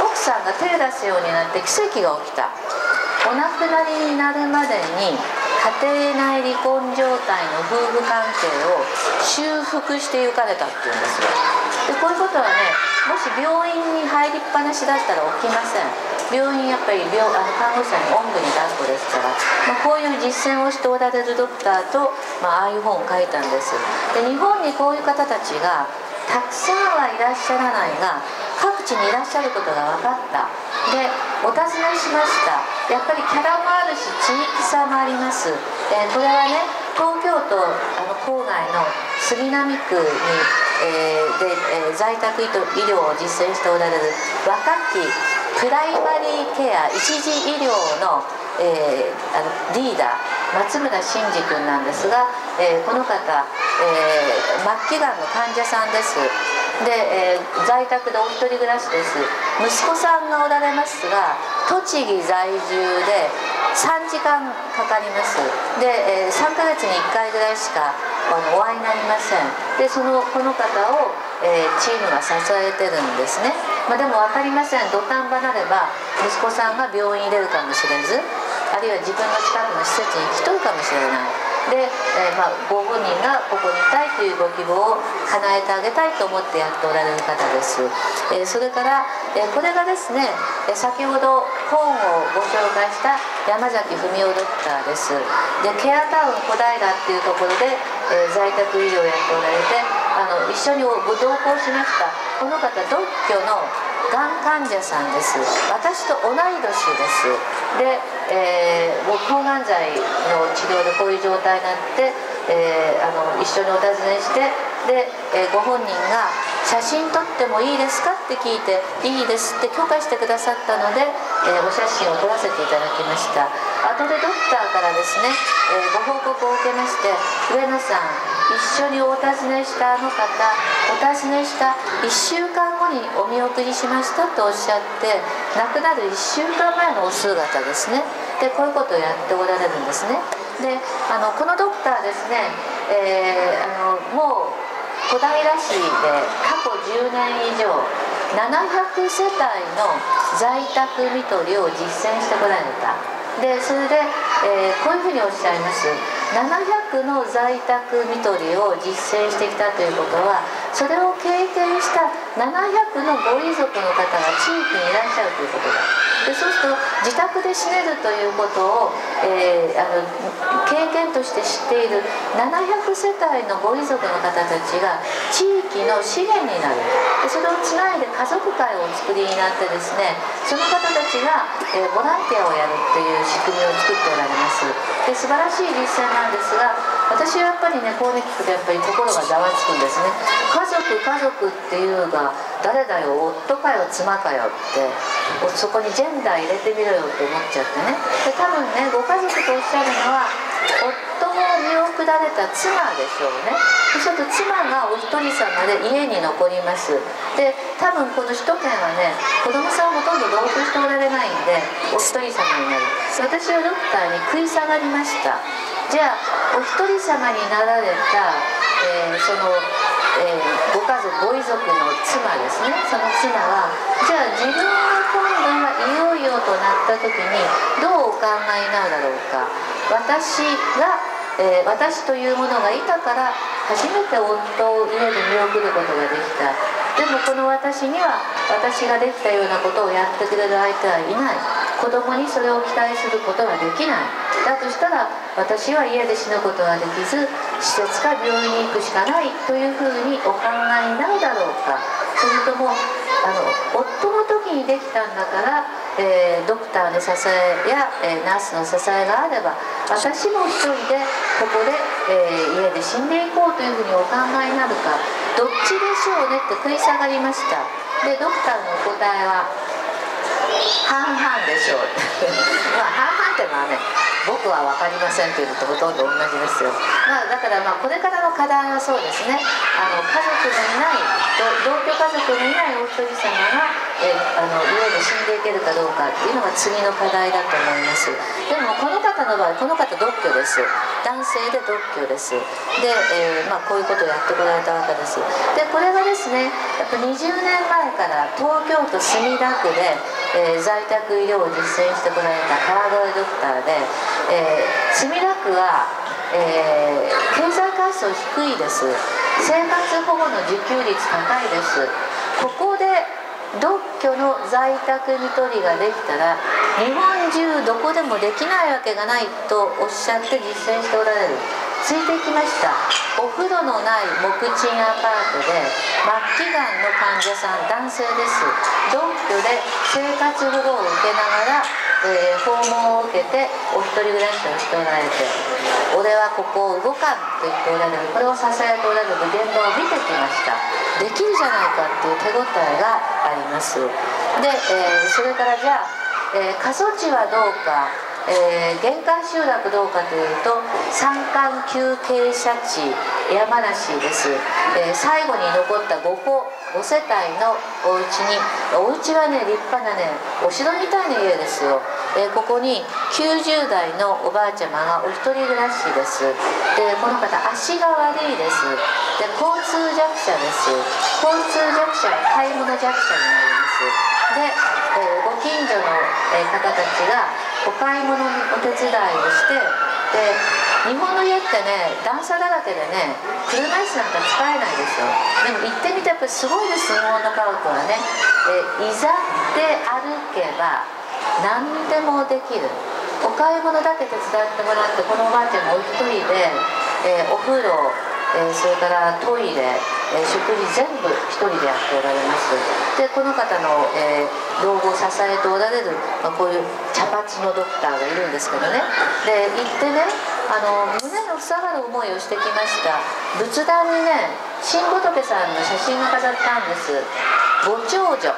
B: 奥さんが手を出すようになって奇跡が起きた。お亡くなりになるまでに家庭内離婚状態の夫婦関係を修復してゆかれたっていうんですよ。でこういうことはねもし病院に入りっぱなしだったら起きません。病院やっぱり病あの看護師さんにおんぶに抱っこですから、まあ、こういう実践をしておられるドクターと、まあ、あいう本を書いたんです。で日本にこういう方たちがたくさんはいらっしゃらないが各地にいらっしゃることが分かった。でお尋ねしました。やっぱりキャラもあるし地域差もあります、え、これはね東京都あの郊外の杉並区に、えー、で、えー、在宅医療を実践しておられる若きプライマリーケア一時医療の,、えー、あのリーダー松村真二君なんですが、えー、この方、えー、末期がんの患者さんです。で、えー、在宅でお一人暮らしです。息子さんがおられますが栃木在住で3時間かかります。で、えー、3ヶ月に1回ぐらいしかあのお会いになりません。でそのこの方を、えー、チームが支えてるんですね、まあ、でも分かりません。土壇場なれば息子さんが病院に入れるかもしれずあるいは自分の近くの施設に行き取るかもしれない。で、えー、まあ、ご本人がここにいたいというご希望を叶えてあげたいと思ってやっておられる方です、えー、それから、えー、これがですね、え先ほど本をご紹介した山崎文夫ドクターです。でケアタウン小平っていうところで、え在宅医療をやっておられてあの一緒にご同行しました。この方独居のがん患者さんです。私と同い年です。で、えー、抗がん剤の治療でこういう状態になって、えー、あの一緒にお尋ねしてで、えー、ご本人が「写真撮ってもいいですか?」って聞いて「いいです」って許可してくださったので、えお写真を撮らせていただきました後でドクターからですね、えご報告を受けまして「上野さん一緒にお尋ねしたあの方お尋ねした1週間後にお見送りしましたとおっしゃって亡くなる1週間前のお姿ですねでこういうことをやっておられるんですねであのこのドクターですね、えー、あのもう小平市で過去10年以上700世帯の在宅看取りを実践してこられた。でそれで、えー、こういうふうにおっしゃいます。700の在宅看取りを実践してきたということはそれを経験した700のご遺族の方が地域にいらっしゃるということだ。でそうすると自宅で死ねるということを、えー、あの経験として知っている700世帯のご遺族の方たちが地域の資源になる。でそれをつないで家族会をお作りになってですねその方たちが、えー、ボランティアをやるっていう仕組みを作っておられます。で素晴らしい実践なんですが私はやっぱりねこういう聞くとやっぱり心がざわつくんですね。家族家族っていうが誰だよ夫かよ妻かよってそこにジェンダー入れてみろよって思っちゃってね。で多分ねご家族とおっしゃるのは夫が見送られた妻でしょうね。ちょっと妻がお一人様で家に残ります。で多分この首都圏はね子供さんほとんど同居しておられないんでお一人様になる私はドクターに食い下がりました。じゃあお一人様になられた、えー、その、えー、ご家族ご遺族の妻ですね。その妻はじゃあ自分が今度はいよいよとなった時にどうお考えになるだろうか。私が、えー、私というものがいたから初めて夫を家で見送ることができた。でもこの私には私ができたようなことをやってくれる相手はいない。子供にそれを期待することはできない。だとしたら私は家で死ぬことはできず施設か病院に行くしかない。というふうにお考えになるだろうか。それともあの夫の時にできたんだから、えー、ドクターの支えや、えー、ナースの支えがあれば私も一人でここで、えー、家で死んでいこうというふうにお考えになるかどっちでしょうねって食い下がりました。でドクターのお答えは半々でしょう。まあ半々ってのはね僕は分かりませんっていうのとほとんど同じですよ、まあ、だからまあこれからの課題はそうですね。あの家族のいない同居家族のいないお一人様がえあの家で死んでいけるかどうかっていうのが次の課題だと思います。でもこの方の場合この方独居です。男性で独居です。で、えー、まあ、こういうことをやってこられたわけです。でこれがですねやっぱ20年前から東京都墨田区で、えー、在宅医療を実践してこられた川越ドクターでえー、墨田区は、えー、経済活動低いです。生活保護の受給率高いです。ここで独居の在宅看取りができたら日本中どこでもできないわけがないとおっしゃって実践しておられる。ついてきました。お風呂のない木賃アパートで末期がんの患者さん男性です。独居で生活保護を受けながらえー、訪問を受けてお一人暮らしをしておられて俺はここを動かんと言っておられる。これを支えておられる現場を見てきました。できるじゃないかっていう手応えがあります。で、えー、それからじゃあ、え、過疎地はどうか。えー、限界集落どうかというと山間急傾斜地山梨です、えー、最後に残った5戸5世帯のお家にお家はね立派なねお城みたいな家ですよ、えー、ここに90代のおばあちゃまがお一人暮らしです。でこの方足が悪いです。で交通弱者です。交通弱者は買い物弱者になります。で、え、ご近所の、え方たちがお買い物のお手伝いをしてで日本の家ってね段差だらけでね車椅子なんか使えないですよ。でも行ってみてやっぱりすごいです日本の家屋はね。えいざって歩けば何でもできる。お買い物だけ手伝ってもらってこのおばあちゃんもお一人で、えー、お風呂、えー、それからトイレえー、食事全部一人でやっておられます。でこの方の、えー、老後を支えておられる、まあ、こういう茶髪のドクターがいるんですけどね。で行ってねあの胸の塞がる思いをしてきました。仏壇にね新仏さんの写真が飾ったんです。ご長女。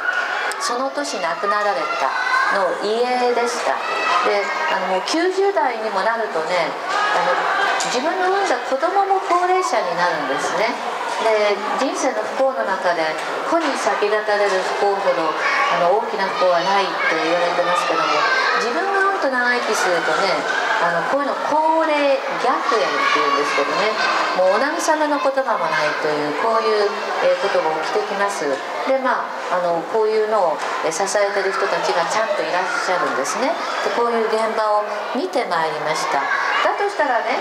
B: その年亡くなられた。の家でした。であのもう90代にもなるとねあの自分の産んだ子供も高齢者になるんですね。で人生の不幸の中で子に先立たれる不幸ほどあの大きな不幸はないって言われてますけども自分がうんと長生きするとねあのこういうの高齢逆縁っていうんですけどね。もうお慰めの言葉もないというこういう、ことが起きてきます。でまああのこういうのを支えてる人たちがちゃんといらっしゃるんですね。でこういう現場を見てまいりました。だとしたらね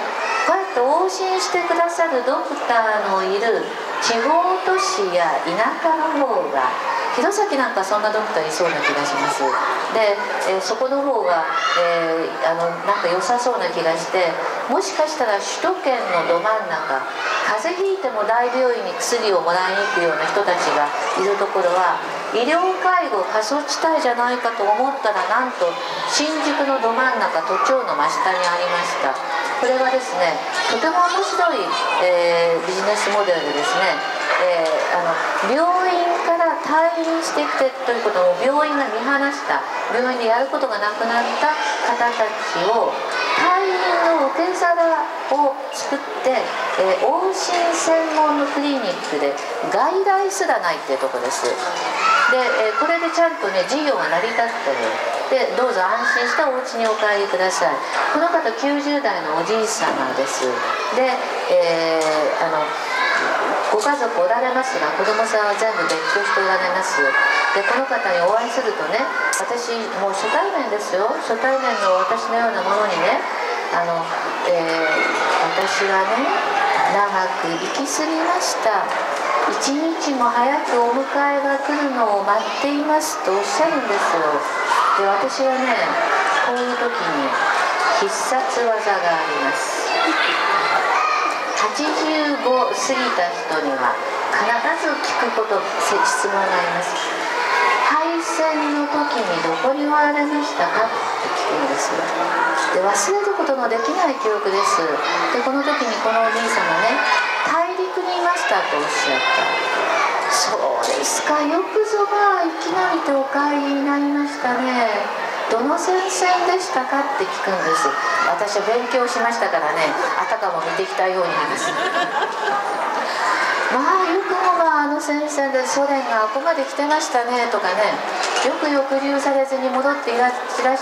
B: こうやって往診してくださるドクターのいる地方都市や田舎の方が弘前なんかそんなドクターいそうな気がします。で、えー、そこの方が、えー、あのなんか良さそうな気がしてもしかしたら首都圏のど真ん中風邪ひいても大病院に薬をもらいに行くような人たちがいるところは医療介護過疎地帯じゃないかと思ったらなんと新宿のど真ん中都庁の真下にありました。これはですねとても面白い、えー、ビジネスモデルでですね、えー、あの病院から退院してきてということも病院が見放した病院でやることがなくなった方たちを退院の受け皿を作って、えー、往診専門のクリニックで外来すらないっていうとこです。で、えー、これでちゃんとね事業が成り立ってるでどうぞ安心してお家にお帰りください。この方90代のおじい様です。で、えー、あのご家族おられますが子供さんは全部別居しておられますでこの方にお会いするとね私もう初対面ですよ。初対面の私のようなものにねあの、えー、私はね長く生きすぎました。一日も早くお迎えが来るのを待っていますとおっしゃるんですよ。で私はねこういう時に必殺技があります。85過ぎた人には必ず聞くこと質問があります敗戦の時にどこにおられましたかって聞くんですで忘れることのできない記憶ですでこの時にこのおじいさんがね大陸にいましたとおっしゃったそうでですか。よくぞまあいきなりとお帰りになりましたね。どの戦線でしたかって聞くんです。私は勉強しましたからねあたかも見てきたように話す。まあよくもまああの戦線でソ連がここまで来てましたねとかねよく抑留されずに戻っていらっし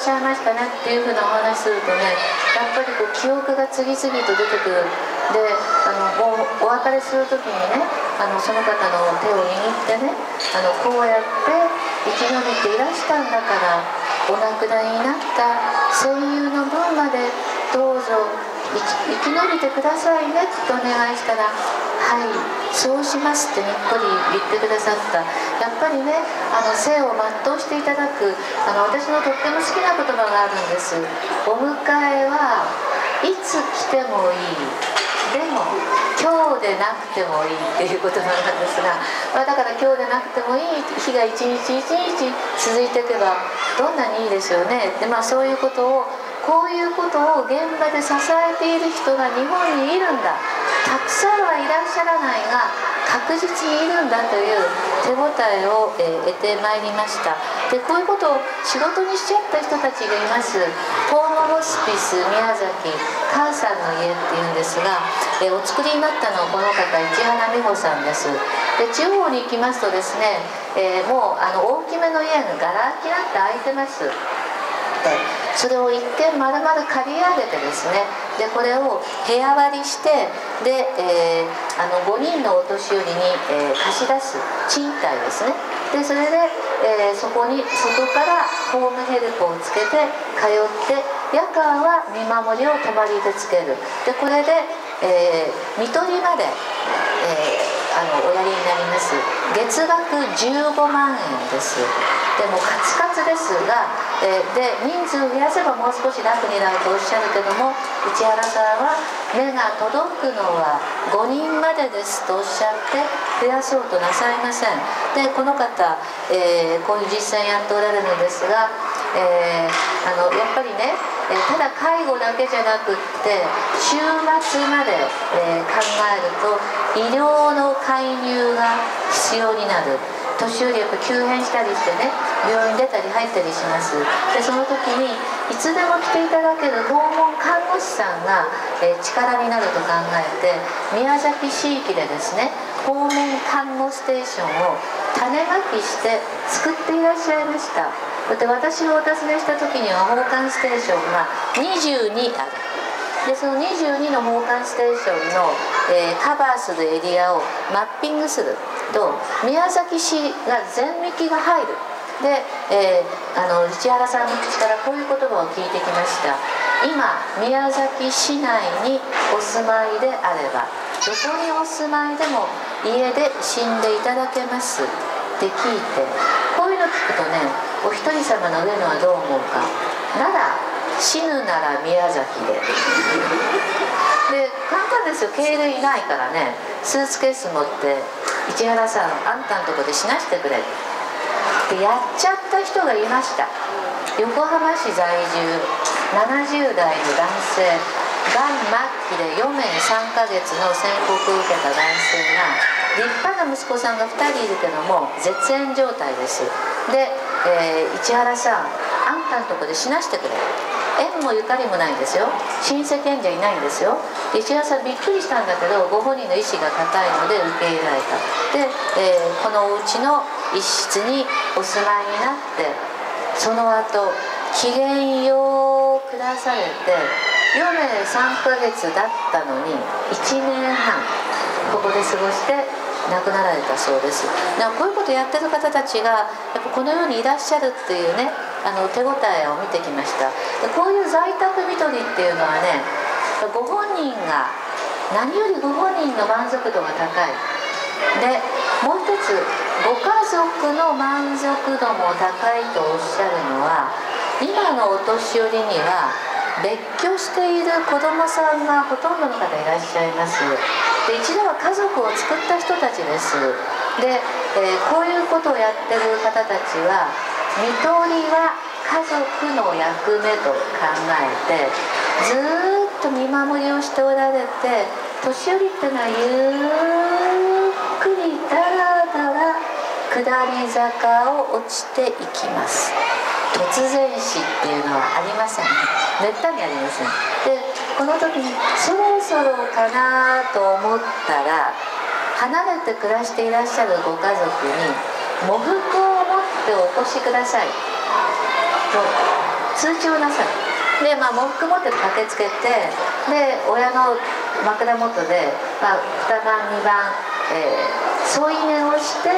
B: ゃいましたねっていうふうなお話するとねやっぱりこう記憶が次々と出てくる。であのおお別れする時にねあのその方の手を握ってねあのこうやって生き延びていらしたんだからお亡くなりになった戦友の分までどうぞ生き延びてくださいねってお願いしたらはいそうしますってにっこり言ってくださった。やっぱりねあの生を全うしていただくあの私のとっても好きな言葉があるんです。お迎えはいつ来てもいい。でも今日でなくてもいいっていう言葉なんですが、まあ、だから今日でなくてもいい日が一日一日続いていけばどんなにいいですよね。で、まあ、そういうことをこういうことを現場で支えている人が日本にいるんだ。たくさんはいらっしゃらないが確実にいるんだという手応えを、えー、得てまいりました。でこういうことを仕事にしちゃった人たちがいます。ホームホスピス宮崎母さんの家っていうんですが、えー、お作りになったのはこの方市原美穂さんです。で地方に行きますとですね、えー、もうあの大きめの家がガラ空きなんて開いてます。それを一見丸々借り上げてですねでこれを部屋割りしてで、えー、あの5人のお年寄りに、えー、貸し出す賃貸ですね。でそれで、えー、そこに外からホームヘルプをつけて通って夜間は見守りを泊まりでつける。でこれで、えー、見取りまで、えあのおやりになります。月額15万円です。でもカツカツですが、えー、で人数増やせばもう少し楽になるとおっしゃるけども市原さんは目が届くのは5人までですとおっしゃって増やそうとなさいません。でこの方、えー、こういう実践やっておられるんですが、えー、あのやっぱりねえただ介護だけじゃなくって週末まで、え考えると医療の介入が必要になる。年寄りやっぱ急変したりしてね病院出たり入ったりします。でその時にいつでも来ていただける訪問看護師さんが、え力になると考えて宮崎市域でですね訪問看護ステーションを種まきして作っていらっしゃいました。で私がお尋ねした時には訪韓ステーションが22あるでその22の訪韓ステーションの、えー、カバーするエリアをマッピングすると宮崎市が全域が入る。で、えー、あの市原さんの口からこういう言葉を聞いてきました。今宮崎市内にお住まいであればどこにお住まいでも家で死んでいただけます。って聞いてこういうの聞くとねお一人様の上野はどう思うか。なら死ぬなら宮崎で。で簡単ですよ。敬礼いないからね。スーツケース持って市原さんあんたんとこで死なしてくれ。ってやっちゃった人がいました。横浜市在住70代の男性。がん末期で4年3ヶ月の宣告を受けた男性が立派な息子さんが2人いるけども絶縁状態です。でえー、市原さんあんたんとこで死なしてくれ。縁もゆかりもないんですよ。親戚縁者いないんですよ。市原さんびっくりしたんだけどご本人の意思が固いので受け入れられた。で、えー、このお家の一室にお住まいになってその後機嫌よう下されて4年3ヶ月だったのに1年半ここで過ごして亡くなられたそうです。だからこういうことをやってる方たちがやっぱこの世にいらっしゃるっていうねあの手応えを見てきました。でこういう在宅みとりっていうのはねご本人が何よりご本人の満足度が高い。でもう一つご家族の満足度も高いとおっしゃるのは今のお年寄りには別居している子供さんがほとんどの方いらっしゃいます。で一度は家族を作った人たちです。で、えー、こういうことをやってる方たちは看取りは家族の役目と考えてずっと見守りをしておられて年寄りってのはゆっくりだらだら下り坂を落ちていきます。突然死っていうのはありません。めったにありませんでこの時にそろそろかなと思ったら離れて暮らしていらっしゃるご家族に喪服を持ってお越しください。と通知をなさい。で、まあ、喪服持って駆けつけてで親の枕元で、まあ、2晩2晩、えー、添い寝をして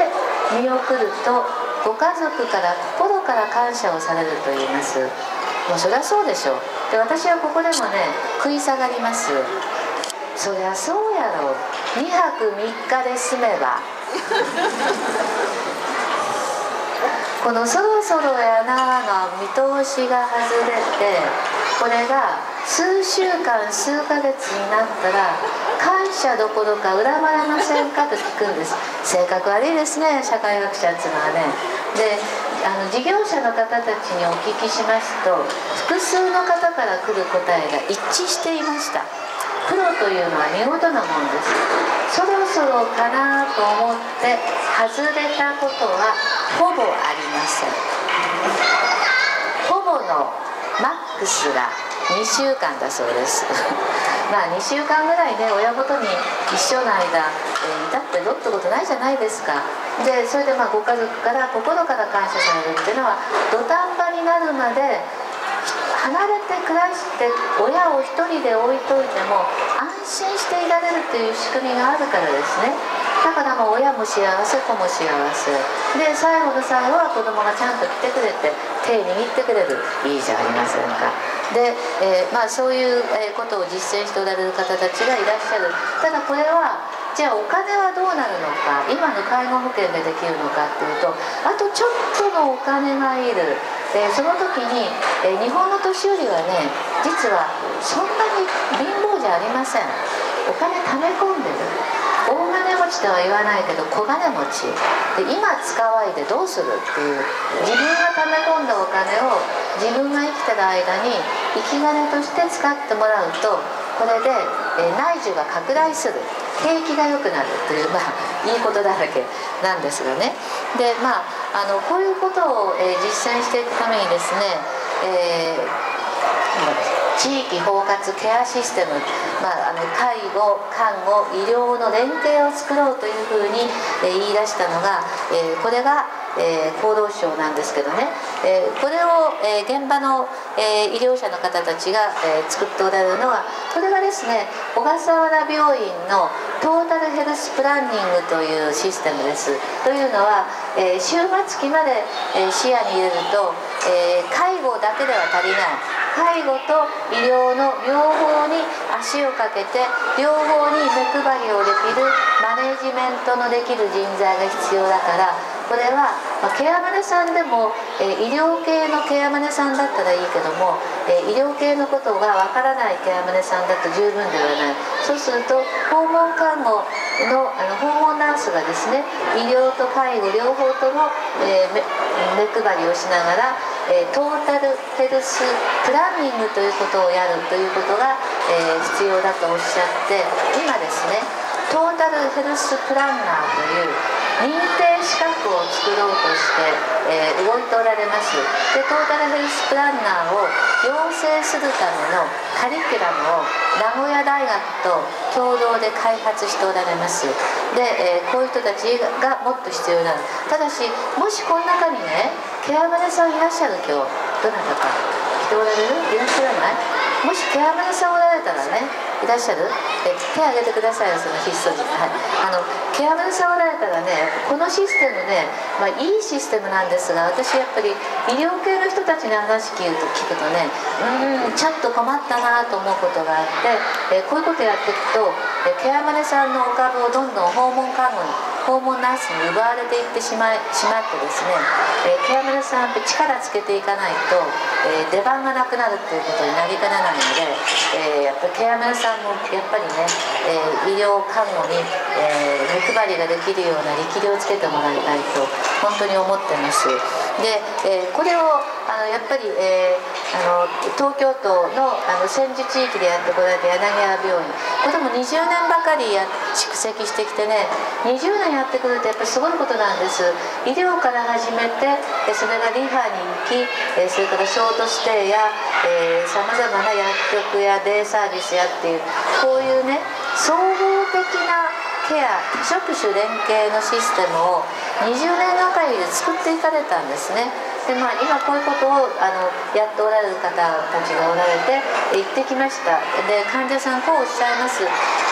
B: 見送るとご家族から心から感謝をされると言います。もうそりゃそうでしょう。で私はここでもね食い下がります。そりゃそうやろ2泊3日で済めば。この「そろそろやな」の見通しが外れてこれが数週間数ヶ月になったら感謝どころか恨まれませんかと聞くんです。性格悪いですね社会学者っていうのはね。であの事業者の方たちにお聞きしますと複数の方から来る答えが一致していました。プロというのは見事なもんです。そろそろかなと思って外れたことはほぼありません。ほぼのマックスが2週間だそうです。まあ2週間ぐらいね親元に一生の間、えー、いたってどってことないじゃないですか。でそれでまあご家族から心から感謝されるっていうのは土壇場になるまで離れて暮らして親を一人で置いといても安心していられるという仕組みがあるからですね。だからもう親も幸せ子も幸せ。で最後の最後は子供がちゃんと来てくれて手握ってくれるいいじゃありませんか？で、えー、まあ、そういうことを実践しておられる方たちがいらっしゃる。ただこれはじゃあお金はどうなるのか？今の介護保険でできるのかっていうとあとちょっとのお金がいる。でその時に、え日本の年寄りはね実はそんなに貧乏じゃありません。お金貯め込んでる。金持ちとは言わないけど小金持ち。で今使わいでどうするっていう自分が貯め込んだお金を自分が生きてる間に生き金として使ってもらうとこれで、え内需が拡大する。景気が良くなるというまあいいことだらけなんですがね。でまああのこういうことを、え、実践していくためにですね、えー、地域包括ケアシステム、まあ、あの介護看護医療の連携を作ろうというふうに、えー、言い出したのが、えこれがえー、厚労省なんですけどね、えー、これを、えー、現場の、え医療者の方たちが、え作っておられるのはこれがですね小笠原病院のトータルヘルスプランニングというシステムです。というのは、え終末期まで、え視野に入れると、え介護だけでは足りない。介護と医療の両方に足をかけて両方に目配りをできるマネジメントのできる人材が必要だからこれは、まあ、ケアマネさんでも、えー、医療系のケアマネさんだったらいいけども、えー、医療系のことがわからないケアマネさんだと十分ではない。そうすると訪問看護のあの訪問ナースがですね医療と介護両方とも、えー、目配りをしながら、えトータルヘルスプランニングということをやるということが、え必要だとおっしゃって今ですねトータルヘルスプランナーという認定資格を作ろうとして、えー、動いておられます。でトータルヘルスプランナーを養成するためのカリキュラムを名古屋大学と共同で開発しておられます。で、えー、こういう人たちがもっと必要なのただしもしこの中にねケアマネさんいらっしゃる？今日どなたか来ておられる？いらっしゃらないもしケアマネさんおられたらねいらっしゃる？え手挙げてくださいよそのひっそり、はい、あのケアマネさんおられたらねこのシステムね、まあ、いいシステムなんですが私やっぱり医療系の人たちに話聞くと聞くとねうんちょっと困ったなと思うことがあって、えこういうことやっていくとえケアマネさんのお株をどんどん訪問看護に訪問ナースに奪われていってしましまってですね、えケアマネさんって力つけていかないと、え出番がなくなるっていうことになりかねないので、えやっぱりケアマネさんもやっぱりね、え、医療看護に、え、目配りができるような力量をつけてもらいたいと本当に思ってます。で、え、これをあのやっぱり、えあの東京都のあの戦時地域でやってこられた柳川病院。これも20年ばかりや蓄積してきてね20年やってくるとやっぱりすごいことなんです。医療から始めてそれがリハに行きそれからショートステイやさまざまな薬局やデイサービスやっていうこういうね総合的なケア職種連携のシステムを20年がかりで作っていかれたんですね。でまあ、今こういうことをあのやっておられる方たちがおられて行ってきました。で患者さんこうおっしゃいます。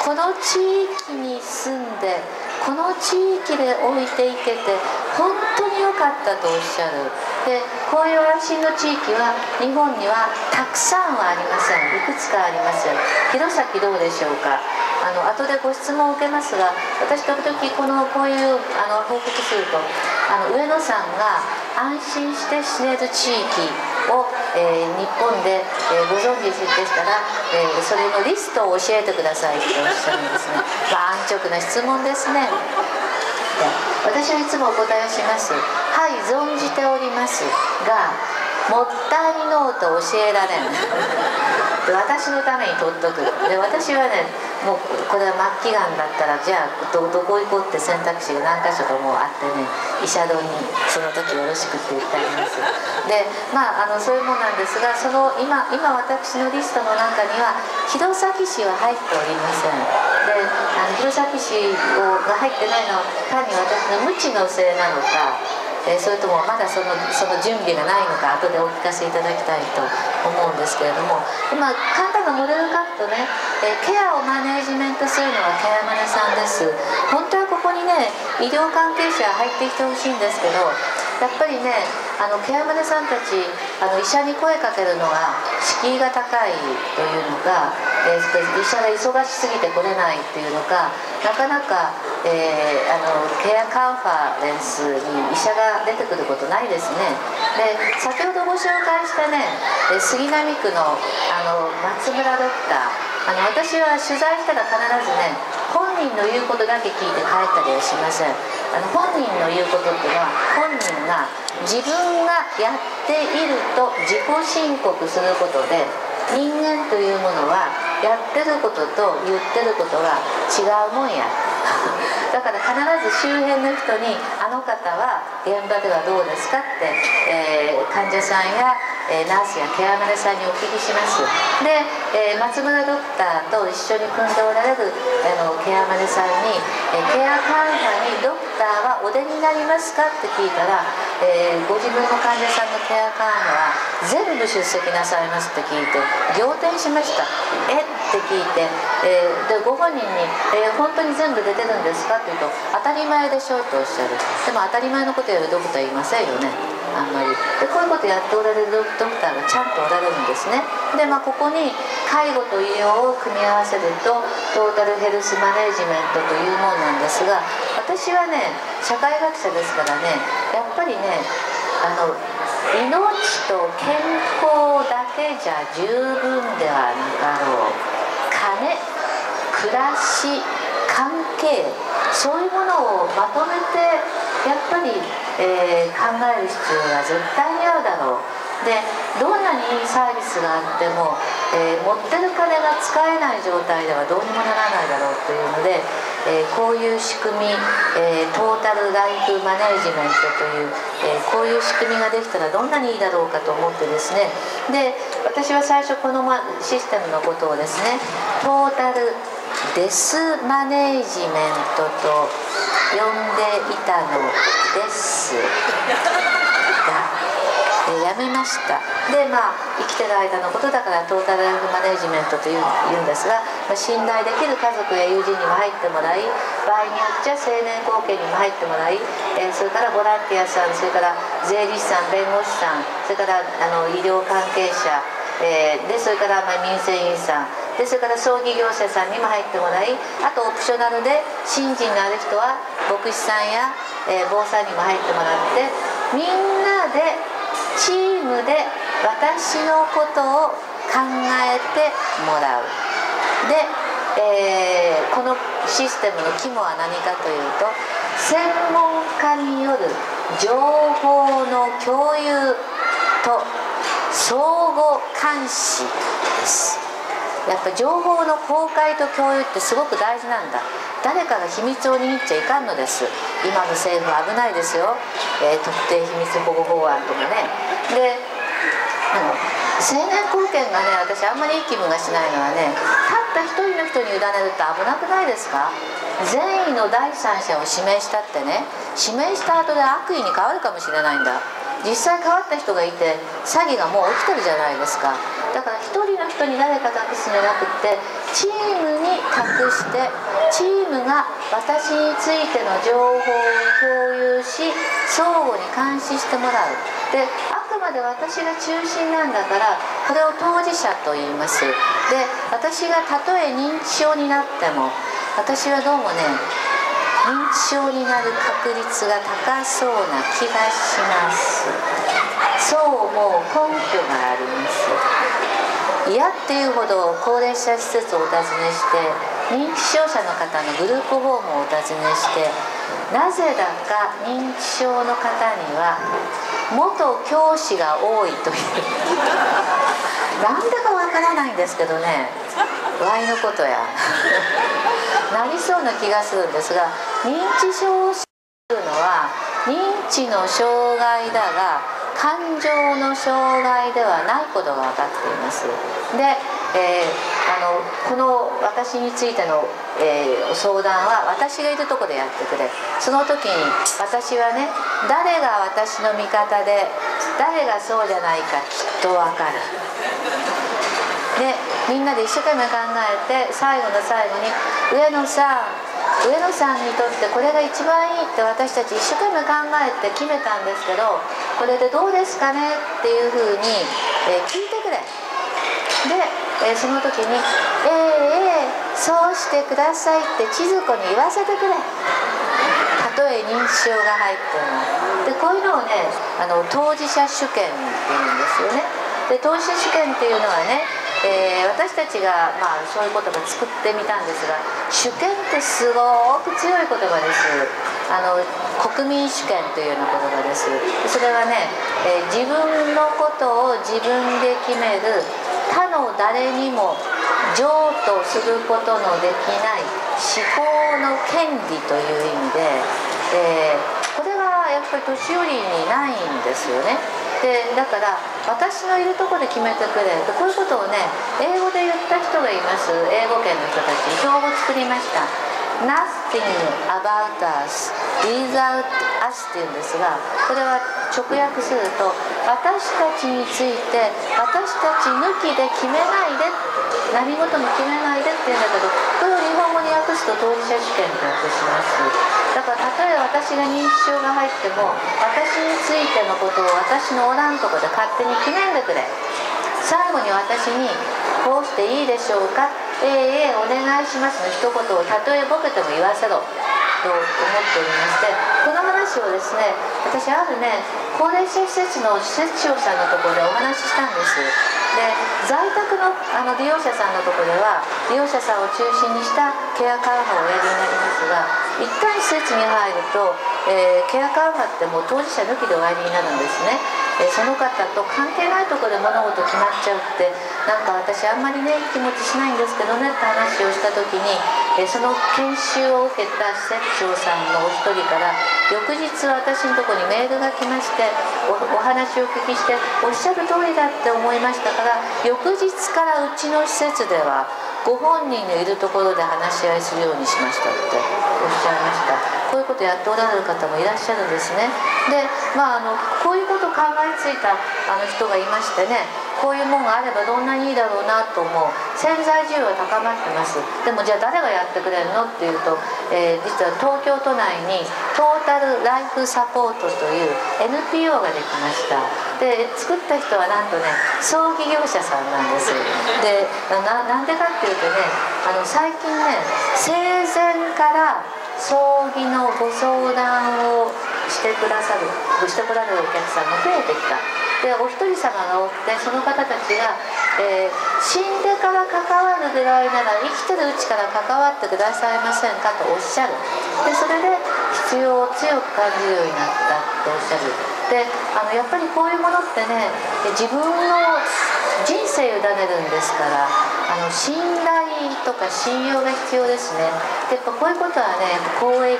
B: この地域に住んでこの地域で置いていけて本当に良かったとおっしゃる。でこういう安心の地域は日本にはたくさんはありません。いくつかありません弘前どうでしょうか？あの後でご質問を受けますが私時々このこういうあの報告するとあの上野さんが安心して死ねる地域を、えー、日本で、えー、ご存知でしたら、えー、それのリストを教えてくださいっておっしゃるんですね、まあ、安直な質問ですね。私はいつもお答えをします。はい存じておりますがもったいのうと教えられん。私のために取っとく。で私はねもうこれは末期がんだったらじゃあどどこ行こうって選択肢が何箇所かもうあってね医者堂にその時よろしくって言ってあります。でまああのそういうもんなんですがその今今私のリストの中には弘前市は入っておりません。であの弘前市をが入ってないのは単に私の無知のせいなのかえー、それともまだそのその準備がないのか後でお聞かせいただきたいと思うんですけれども今簡単なモデルカットね、えー、ケアをマネージメントするのはケアマネさんです。本当はここにね医療関係者入ってきてほしいんですけどやっぱりねあのケアマネさんたちあの医者に声かけるのが敷居が高いというのか、えー、医者が忙しすぎて来れないっていうのかなかなか、えー、あのケアカンファレンスに医者が出てくることないですね。で先ほどご紹介したね杉並区のあの松村ドクター。あの私は取材したら必ずね本人の言うことだけ聞いて帰ったりはしません。あの本人の言うことっていうのは本人が自分がやっていると自己申告することで人間というものはやってることと言ってることは違うもんや だから必ず周辺の人に「あの方は現場ではどうですか?」って、えー、患者さんや、え、ナースやケアマネさんにお聞きします。で、え、松村ドクターと一緒に組んでおられるあのケアマネさんに、えケア患者に「ドクターはお出になりますか?」って聞いたら、えご自分の患者さんのケア患者は全部出席なさいますって聞いて仰天しました。え？って聞いて、えでご本人に、え本当に全部出てるんですか?」って言うと「当たり前でしょう」とおっしゃる。でも当たり前のことやるドクターいませんよね。あんまり。でこういうことやっておられるドクターがちゃんとおられるんですね。でまあここに介護と医療を組み合わせるとトータルヘルスマネジメントというものなんですが私はね社会学者ですからねやっぱりねあの命と健康だけじゃ十分ではなかろう。金暮らし関係そういうものをまとめてやっぱり、えー、考える必要が絶対にあるだろう。でどんなにいいサービスがあっても、えー、持ってる金が使えない状態ではどうにもならないだろうというので、えー、こういう仕組み、えー、トータルライフマネージメントという、えこういう仕組みができたらどんなにいいだろうかと思ってですね。で私は最初このシステムのことをですねトータルデスマネージメントと呼んでいたのですが、えやめました。でまあ生きてる間のことだからトータルライフマネージメントというんですが、まあ、信頼できる家族や友人にも入ってもらい場合によっちゃ成年後見にも入ってもらい、えー、それからボランティアさんそれから税理士さん弁護士さんそれからあの医療関係者えー、でそれからまあ民生委員さん。でそれから葬儀業者さんにも入ってもらいあとオプショナルで信心のある人は牧師さんや、えー、坊さんにも入ってもらってみんなでチームで私のことを考えてもらう。で、えー、このシステムの肝は何かというと専門家による情報の共有と相互監視です。やっぱ情報の公開と共有ってすごく大事なんだ。誰かが秘密を握っちゃいかんのです。今の政府は危ないですよ、えー、特定秘密保護法案とかね。であの青年貢献がね私あんまりいい気分がしないのはねたった一人の人に委ねるって危なくないですか？善意の第三者を指名したってね。指名した後で悪意に変わるかもしれないんだ。実際変わった人がいて詐欺がもう起きてるじゃないですか。だから一人の人に誰か託すんじゃなくてチームに託してチームが私についての情報を共有し相互に監視してもらうであくまで私が中心なんだからこれを当事者と言います。で私がたとえ認知症になっても私はどうもね認知症になる確率が高そうな気がします。そう思う根拠があります。嫌っていうほど高齢者施設をお尋ねして認知症者の方のグループホームをお尋ねしてなぜだか認知症の方には元教師が多いという。なんでかわからないんですけどね。Y のことや。なりそうな気がするんですが認知症というのは認知の障害だが感情の障害ではないことが分かっています。で、えー、あのこの私についての、えー、相談は私がいるとこでやってくれ。その時に私はね誰が私の味方で誰がそうじゃないかきっと分かる。でみんなで一生懸命考えて最後の最後に「上野さん上野さんにとってこれが一番いいって私たち一生懸命考えて決めたんですけどこれでどうですかね？っていうふうに、え、聞いてくれ。で、え、その時に「えー、えー、そうしてください」って千鶴子に言わせてくれ。たとえ認知症が入っても。でこういうのをねあの当事者主権っていうんですよね。で当事者主権っていうのはねえー、私たちが、まあ、そういう言葉作ってみたんですが主権ってすごく強い言葉です。あの国民主権というような言葉です。それはね、えー、自分のことを自分で決める他の誰にも譲渡することのできない思考の権利という意味で、えー、これはやっぱり年寄りにないんですよね。でだから私のいるとこで決めてくれ。こういうことをね英語で言った人がいます。英語圏の人たちに。標語作りました。Nothing about us without us っていうんですがこれは直訳すると私たちについて私たち抜きで決めないで何事も決めないでっていうんだけどこれを日本語に訳すと当事者試験と訳します。だからたとえ私が認知症が入っても私についてのことを私のおらんとこで勝手に決めんでくれ。最後に私に「こうしていいでしょうか?」「ええええお願いします」の一言をたとえボケても言わせろ。と思っておりましてこの話をですね私あるね高齢者施設の施設長さんのところでお話ししたんです。で在宅のあの利用者さんのところでは利用者さんを中心にしたケアカウンターをおやりになりますが一回施設に入ると、えー、ケアカウンターってもう当事者抜きでおやりになるんですね、え、その方と関係ないところで物事決まっちゃうってなんか私あんまりね気持ちしないんですけどねって話をした時に、え、その研修を受けた施設長さんのお一人から翌日私のとこにメールが来ましておお話をお聞きしておっしゃる通りだって思いましたから翌日からうちの施設ではご本人のいるところで話し合いするようにしましたっておっしゃいました。こういうことやっておられる方もいらっしゃるんですね。でまああのこういうことを考えついたあの人がいましてね。こういうもんがあればどんなにいいだろうなと思う。潜在需要は高まってます。でもじゃあ誰がやってくれるのっていうと、えー、実は東京都内にトータルライフサポートという NPO ができました。で作った人はなんとね葬儀業者さんなんです。でなんでかっていうとねあの最近ね生前から葬儀のご相談をしてくださるしてこられるお客さんが増えてきた。でお一人様がおってその方たちが、えー、死んでから関わるぐらいなら生きてるうちから関わってくださいませんかとおっしゃる。でそれで必要を強く感じるようになったとおっしゃる。であのやっぱりこういうものってね自分の人生を委ねるんですからあの信頼とか信用が必要ですね。でやっぱこういうことはね公益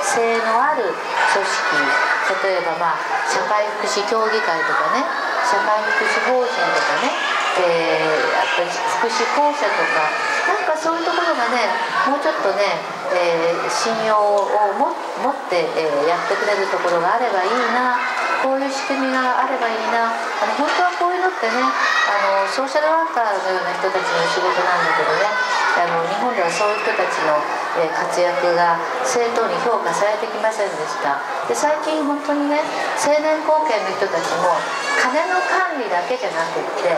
B: 性のある組織例えばまあ社会福祉協議会とかね社会福祉法人とかね、えー、やっぱり福祉公社とかなんかそういうところがねもうちょっとね、えー、信用を持って、え、やってくれるところがあればいいなこういう仕組みがあればいいなあの本当はこういうのってねあのソーシャルワーカーのような人たちの仕事なんだけどねあの日本ではそういう人たちの、え活躍が正当に評価されてきませんでした。で最近本当にね青年後見の人たちも金の管理だけじゃなくって、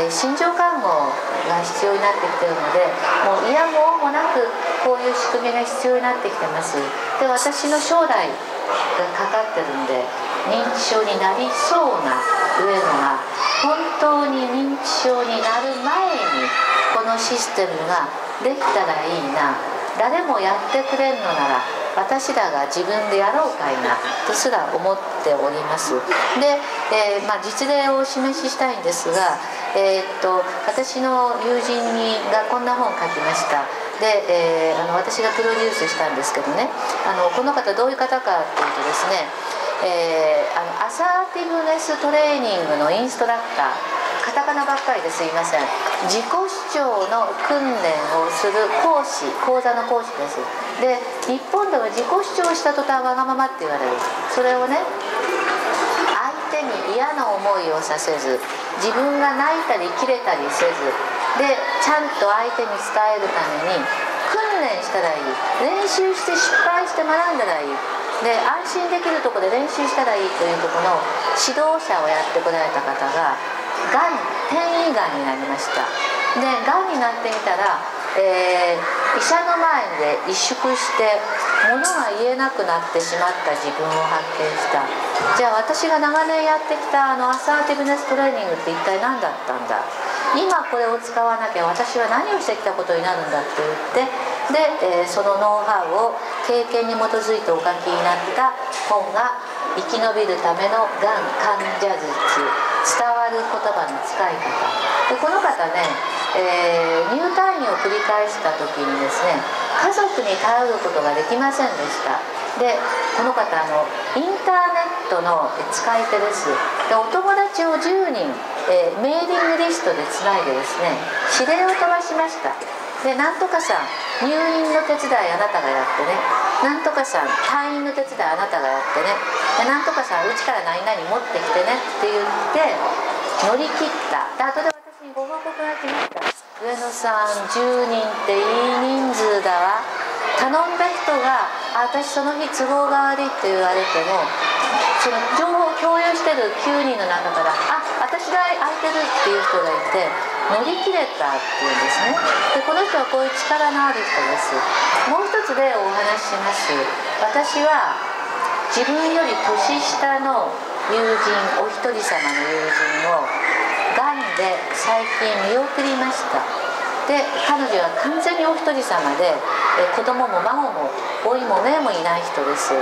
B: えー、心情看護が必要になってきてるのでもう嫌ももなくこういう仕組みが必要になってきてます。で私の将来がかかってるんで認知症になりそうな上野が本当に認知症になる前にこのシステムができたらいいな。誰もやってくれんのなら私らが自分でやろうかいなとすら思っております。で、えー、まあ、実例をお示ししたいんですが、えー、っと私の友人にがこんな本を書きました。で、えー、あの私がプロデュースしたんですけどね。あのこの方どういう方かっていうとですねえー、あのアサーティブネストレーニングのインストラクター。カタカナばっかりですいません。自己主張の訓練をする講師講座の講師です。で日本では自己主張した途端わがままって言われる。それをね相手に嫌な思いをさせず自分が泣いたり切れたりせずでちゃんと相手に伝えるために訓練したらいい。練習して失敗して学んだらいい。で安心できるとこで練習したらいいというとこの指導者をやってこられた方ががん転移がんになりました。でがんになってみたら、えー、医者の前で萎縮してものが言えなくなってしまった自分を発見した。じゃあ私が長年やってきたあのアサーティブネストレーニングって一体何だったんだ？今これを使わなきゃ私は何をしてきたことになるんだって言ってで、えー、そのノウハウを経験に基づいてお書きになった本が「生き延びるためのがん患者術伝わる言葉の使い方」でこの方ね、えー、入退院を繰り返した時にですね家族に頼ることができませんでした。でこの方あのインターネットの使い手です。でお友達を10人、えー、メーリングリストでつないでですね指令を飛ばしました。でなんとかさん入院の手伝いあなたがやってね。なんとかさん退院の手伝いあなたがやってね。でなんとかさんうちから何々持ってきてねって言って乗り切った。で後で私にご報告が来ました。上野さん10人っていい人数だわ。頼んだ人が「私その日都合が悪い」って言われてもその情報を共有してる9人の中から「あ私が空いてる」っていう人がいて乗り切れたっていうんですね。でこの人はこういう力のある人です。もう一つ例をお話しします。私は自分より年下の友人お一人様の友人をがんで最近見送りました。で彼女は完全にお一人様でえ子供も孫も老いも姪もいない人です。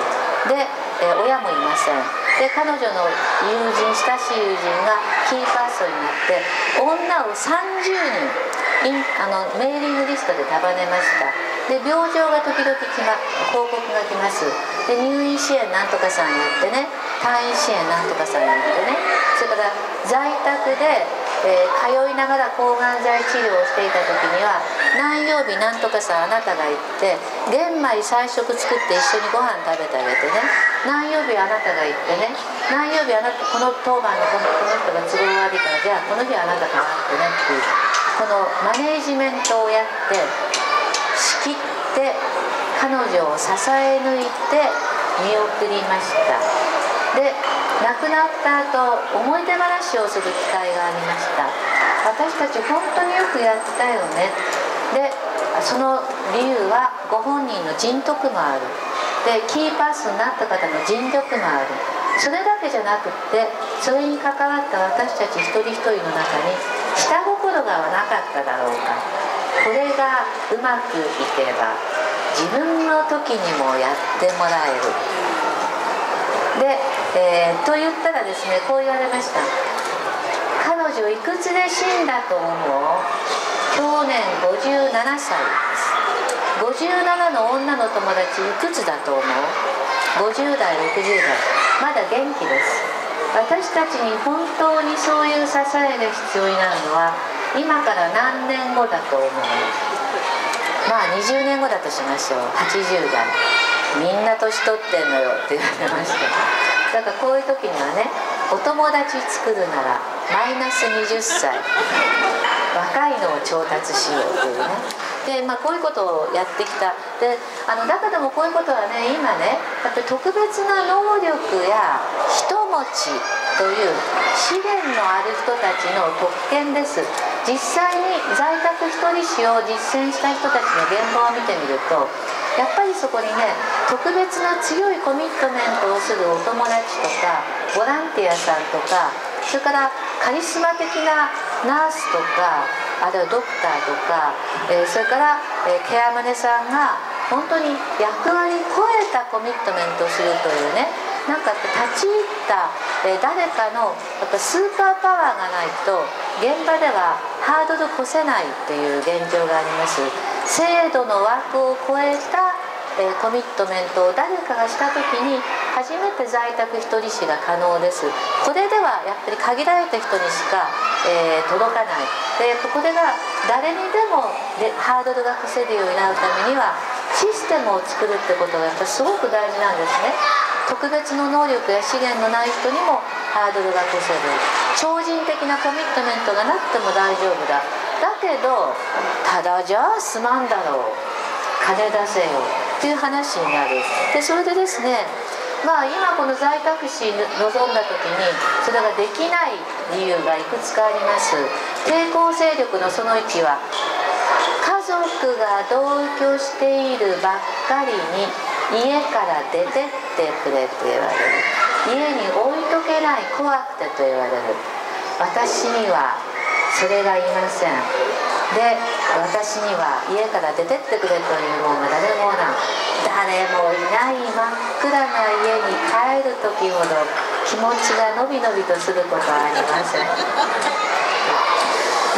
B: で、え親もいません。で彼女の友人親しい友人がキーパーソンになって女を30人あのメーリングリストで束ねました。で病状が時々き、ま、報告が来ます。で入院支援なんとかさんやってね退院支援なんとかさんやってね。それから在宅でえー、通いながら抗がん剤治療をしていた時には何曜日何とかさあなたが行って玄米菜食作って一緒にご飯食べてあげてね。何曜日あなたが行ってね。何曜日あなたこの当番のこのこの人が都合悪いからじゃあこの日あなた代わってねっていうこのマネージメントをやって仕切って彼女を支え抜いて見送りました。で亡くなった後思い出話をする機会がありました。私たち本当によくやったよね。でその理由はご本人の人徳もある。でキーパーソンになった方の尽力もある。それだけじゃなくってそれに関わった私たち一人一人の中に下心がなかっただろうか。これがうまくいけば自分の時にもやってもらえる。でえー、と言ったらですねこう言われました。彼女いくつで死んだと思う？去年57歳です。57の女の友達いくつだと思う？50代60代。まだ元気です。私たちに本当にそういう支えが必要になるのは今から何年後だと思う？まあ20年後だとしましょう。80代。みんな年取ってんのよって言われました。だからこういう時にはねお友達作るならマイナス20歳。若いのを調達しようというね。で、まあ、こういうことをやってきた。であの中でもこういうことはね今ねやっぱり特別な能力や人持ちという資源のある人たちの特権です。実際に在宅一人死を実践した人たちの現場を見てみるとやっぱりそこにね特別な強いコミットメントをするお友達とかボランティアさんとかそれからカリスマ的なナースとかあるいはドクターとか、えー、それから、えー、ケアマネさんが本当に役割超えたコミットメントをするというねなんか立ち入った、誰かのやっぱスーパーパワーがないと現場ではハードル越せないっていう現状があります。制度の枠を超えた、コミットメントを誰かがした時に初めて在宅一人死が可能です。これではやっぱり限られた人にしか、え、届かない。でここでが誰にでもでハードルが防げるようになるためにはシステムを作るってことがやっぱすごく大事なんですね。特別の能力や資源のない人にもハードルが越せる。超人的なコミットメントがなくても大丈夫だ。だけどただじゃあ済まんだろう。金出せよっていう話になる。でそれでですねまあ今この在宅死望んだ時にそれができない理由がいくつかあります。抵抗勢力のその1は家族が同居しているばっかりに家から出てってくれって言われる。家に置いとけない怖くてと言われる。私にはそれがいません。で私には家から出てってくれというものが誰もおらん誰もいない真っ暗な家に帰る時ほど気持ちがのびのびとすることはありません。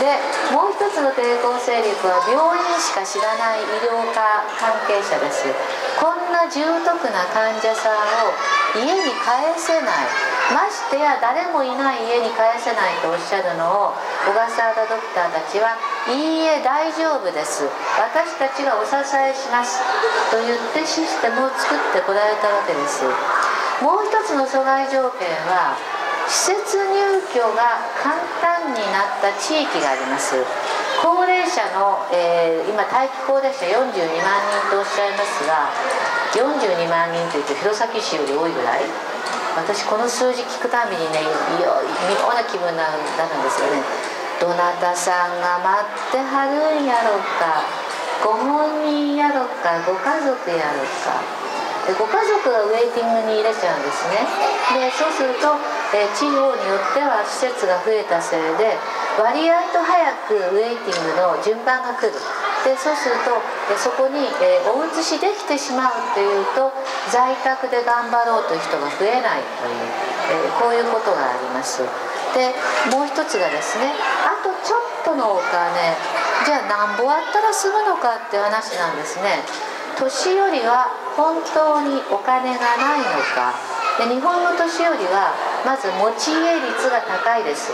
B: でもう一つの抵抗勢力は病院しか知らない医療科関係者です。こんな重篤な患者さんを家に帰せない。ましてや誰もいない家に帰せないとおっしゃるのを小笠原ドクターたちは「いいえ大丈夫です。私たちがお支えします」と言ってシステムを作ってこられたわけです。もう一つの阻害条件は施設入居が簡単になった地域があります。高齢者の、えー、今待機高齢者42万人とおっしゃいますが42万人というと弘前市より多いぐらい。私この数字聞くたびにね妙な気分になるんですよね。どなたさんが待ってはるんやろか。ご本人やろか。ご家族やろか。ご家族がウェイティングに入れちゃうんですね。でそうすると、え地方によっては施設が増えたせいで割合と早くウェイティングの順番が来る。でそうするとでそこに、えー、お移しできてしまうっていうと在宅で頑張ろうという人が増えないという、え、こういうことがあります。でもう一つがですねあとちょっとのお金。じゃあなんぼあったら済むのかって話なんですね。年寄りは本当にお金がないのか。で日本の年寄りはまず持ち家率が高いです。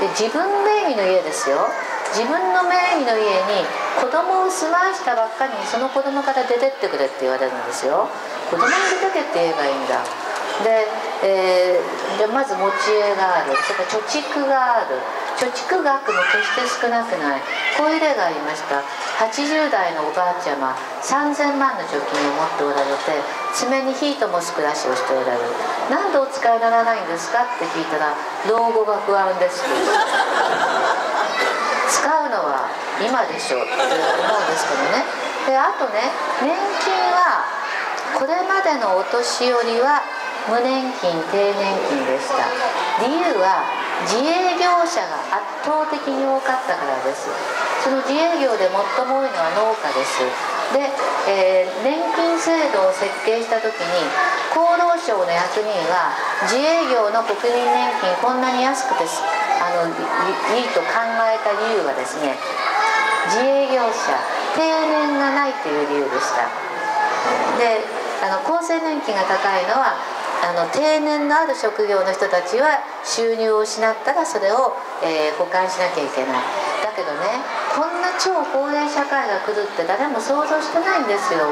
B: で自分名義の家ですよ。自分の名義の家に子供を住まわしたばっかりにその子供から出てってくれって言われるんですよ。子供に出てけって言えばいいんだ。で,、えー、でまず持ち家がある。それから貯蓄がある。貯蓄額も決して少なくない。こういう例がありました。80代のおばあちゃま3000万の貯金を持っておられて爪に火ともす暮らしをしておられる。何でお使いにならないんですかって聞いたら老後が不安です。使うのは今でしょう。って思うんですけどね。であとね年金はこれまでのお年寄りは無年金低年金でした。理由は自営業者が圧倒的に多かったからです。その自営業で最も多いのは農家です。で、えー、年金制度を設計した時に厚労省の役人は自営業の国民年金こんなに安くてああのいいと考えた理由はですね自営業者定年がないという理由でした。であの厚生年金が高いのはあの定年のある職業の人たちは収入を失ったらそれを、えー、保管しなきゃいけない。だけどねこんな超高齢社会が来るって誰も想像してないんですよ、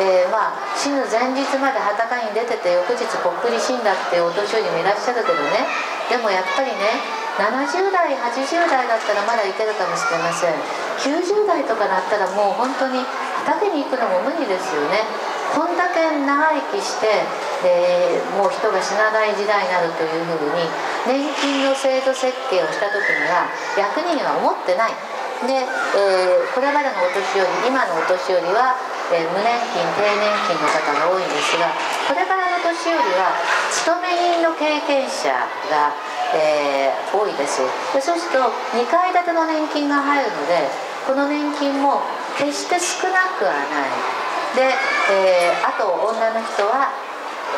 B: えー、まあ死ぬ前日まで裸に出てて翌日ぽっくり死んだっていうお年寄りもいらっしゃるけどね。でもやっぱりね70代80代だったらまだいけるかもしれません。90代とかだったらもう本当に畑に行くのも無理ですよね。こんだけ長生きしてでもう人が死なない時代になるというふうに年金の制度設計をした時には役人は思ってない。で、えー、これまでのお年寄り今のお年寄りは、えー、無年金低年金の方が多いんですがこれからの年寄りは勤め人の経験者が、えー、多いです。でそうすると2階建ての年金が入るのでこの年金も決して少なくはない。で、えー、あと女の人は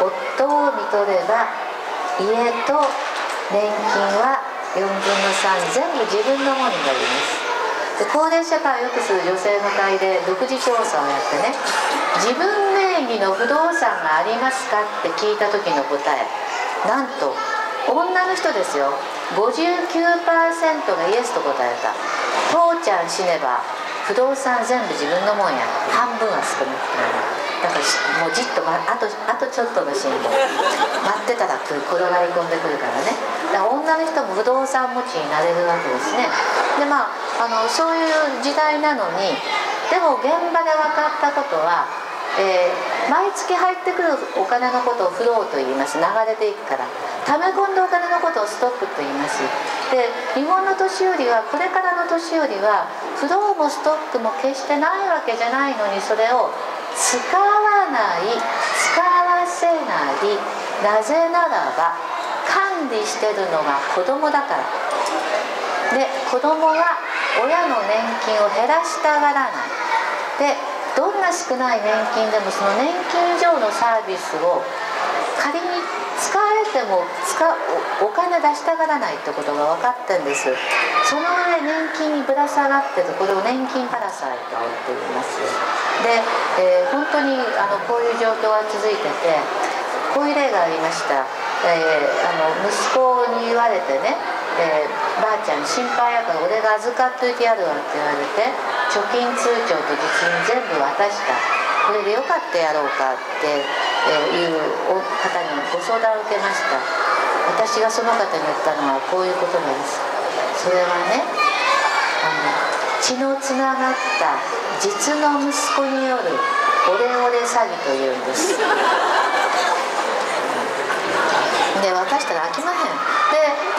B: 夫を見とれば家と年金は4分の3全部自分のものになります。で高齢社会を良くする女性の会で独自調査をやってね自分名義の不動産がありますかって聞いた時の答え。なんと女の人ですよ。59%がイエスと答えた。父ちゃん死ねば不動産全部自分のもんや半分は少なくなるだからもうじっと、ま、あとあとちょっとの辛抱待ってたら転がり込んでくるからね。だから女の人も不動産持ちになれるわけですね。でまああのそういう時代なのにでも現場で分かったことは、えー、毎月入ってくるお金のことをフローと言います。流れていくから。溜め込んだお金のことをストックと言います。で日本の年寄りはこれからの年寄りはフローもストックも決してないわけじゃないのにそれを使わない使わせない。なぜならば管理してるのが子供だから。で子供は親の年金を減らしたがらない。で少ない年金でもその年金以上のサービスを仮に使えても使お金出したがらないってことが分かってんです。その上年金にぶら下がってるこれを年金パラサイトって言いますで、えー、本当にあのこういう状況が続いててこういう例がありました、えー、あの息子に言われてね、えー、ばあちゃん心配やから俺が預かっといてやるわって言われて貯金通帳と実印全部渡した。これでよかったやろうかっていう方にご相談を受けました。私がその方に言ったのはこういうことなんです。それはねあの血のつながった実の息子によるオレオレ詐欺というんです。で渡したら飽きまへん。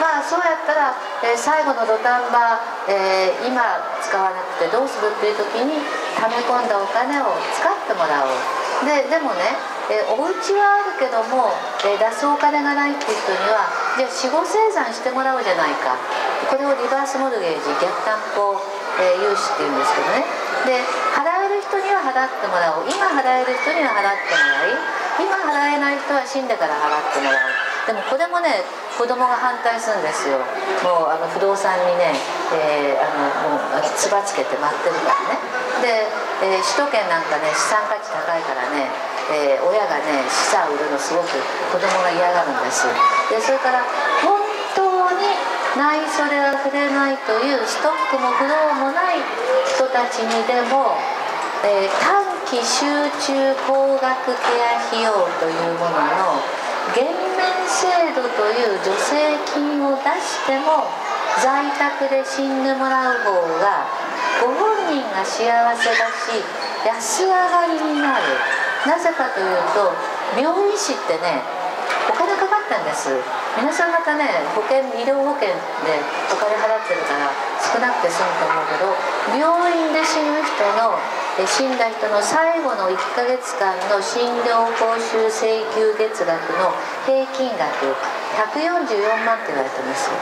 B: まあそうやったら、えー、最後の土壇場、えー、今使わなくてどうするっていう時に溜め込んだお金を使ってもらおう。ででもね、えー、お家はあるけども、え出すお金がないっていう人にはじゃあ死後生産してもらおうじゃないか。これをリバースモルゲージ逆担保え、融資っていうんですけどね。で払える人には払ってもらおう。今払える人には払ってもらい今払えない人は死んでから払ってもらう。でもこれもね子供が反対するんですよ。もうあの不動産にね、えー、あのもうつばつけて待ってるからね。で、えー、首都圏なんかね資産価値高いからね、えー、親がね資産売るのすごく子供が嫌がるんですでそれから本当にないそれは触れないというストックもフローもない人たちにでも、えー、短期集中高額ケア費用というものの減免制度という助成金を出しても在宅で死んでもらう方がご本人が幸せだし安上がりになる。なぜかというと病院士ってねお金かかったんです。皆さん方ね保険医療保険でお金払ってるから少なくて済むと思うけど病院で死ぬ人の死んだ人の最後の1ヶ月間の診療報酬請求月額の平均額144万って言われてます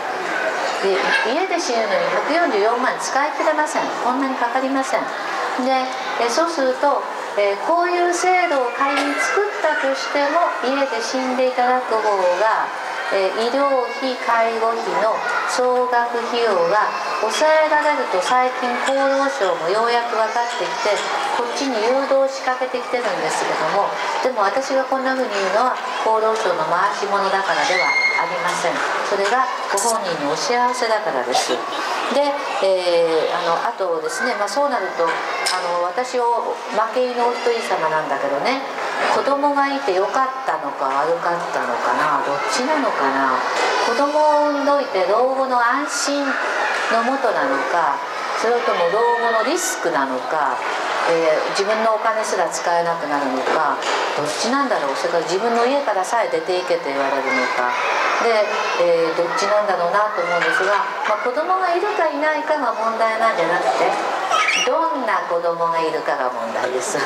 B: で家で死ぬのに144万使い切れません。こんなにかかりません。でそうするとえー、こういう制度を仮に作ったとしても家で死んでいただく方がえ、医療費介護費の総額費用が抑えられると最近厚労省もようやく分かってきてこっちに誘導しかけてきてるんですけどもでも私がこんな風に言うのは厚労省の回し者だからではありません。それがご本人のお幸せだからです。で、えー、あのあとですね、まあ、そうなるとあの私を負け犬のお一人様なんだけどね子供がいてよかったのか悪かったのかなどっちなのかな。子供を産んどいて老後の安心のもとなのかそれとも老後のリスクなのか、えー、自分のお金すら使えなくなるのかどっちなんだろう。それから自分の家からさえ出ていけと言われるのか。で、えー、どっちなんだろうなと思うんですが、まあ、子供がいるかいないかが問題なんじゃなくてどんな子供がいるかが問題です。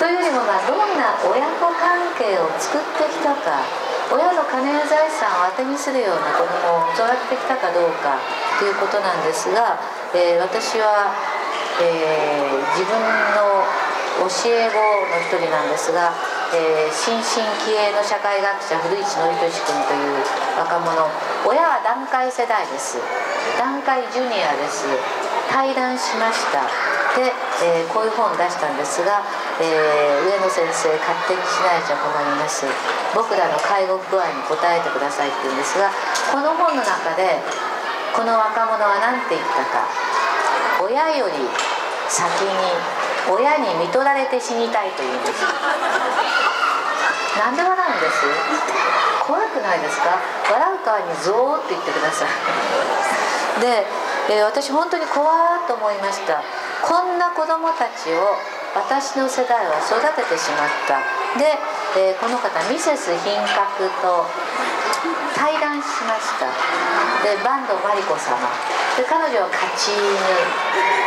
B: というよりも、まあ、どんな親子関係を作ってきたか親の金や財産を当てにするような子供を育ててきたかどうかということなんですが、えー、私は、えー、自分の教え子の一人なんですが、えー、新進気鋭の社会学者古市憲寿君という若者親は団塊世代です。団塊ジュニアです。対談しました。で、えー、こういう本を出したんですが、えー、上野先生勝手にしないじゃ困ります。僕らの介護具合に答えてくださいって言うんですがこの本の中でこの若者は何て言ったか。親より先に親に看取られて死にたいと言うんです。なんで笑うんです？怖くないですか？笑う側にゾーって言ってください。で、えー、私本当に怖いと思いました。こんな子供たちを私の世代は育ててしまった。で、えー、この方ミセス品格と対談しました。で坂東真理子様。で彼女は勝ち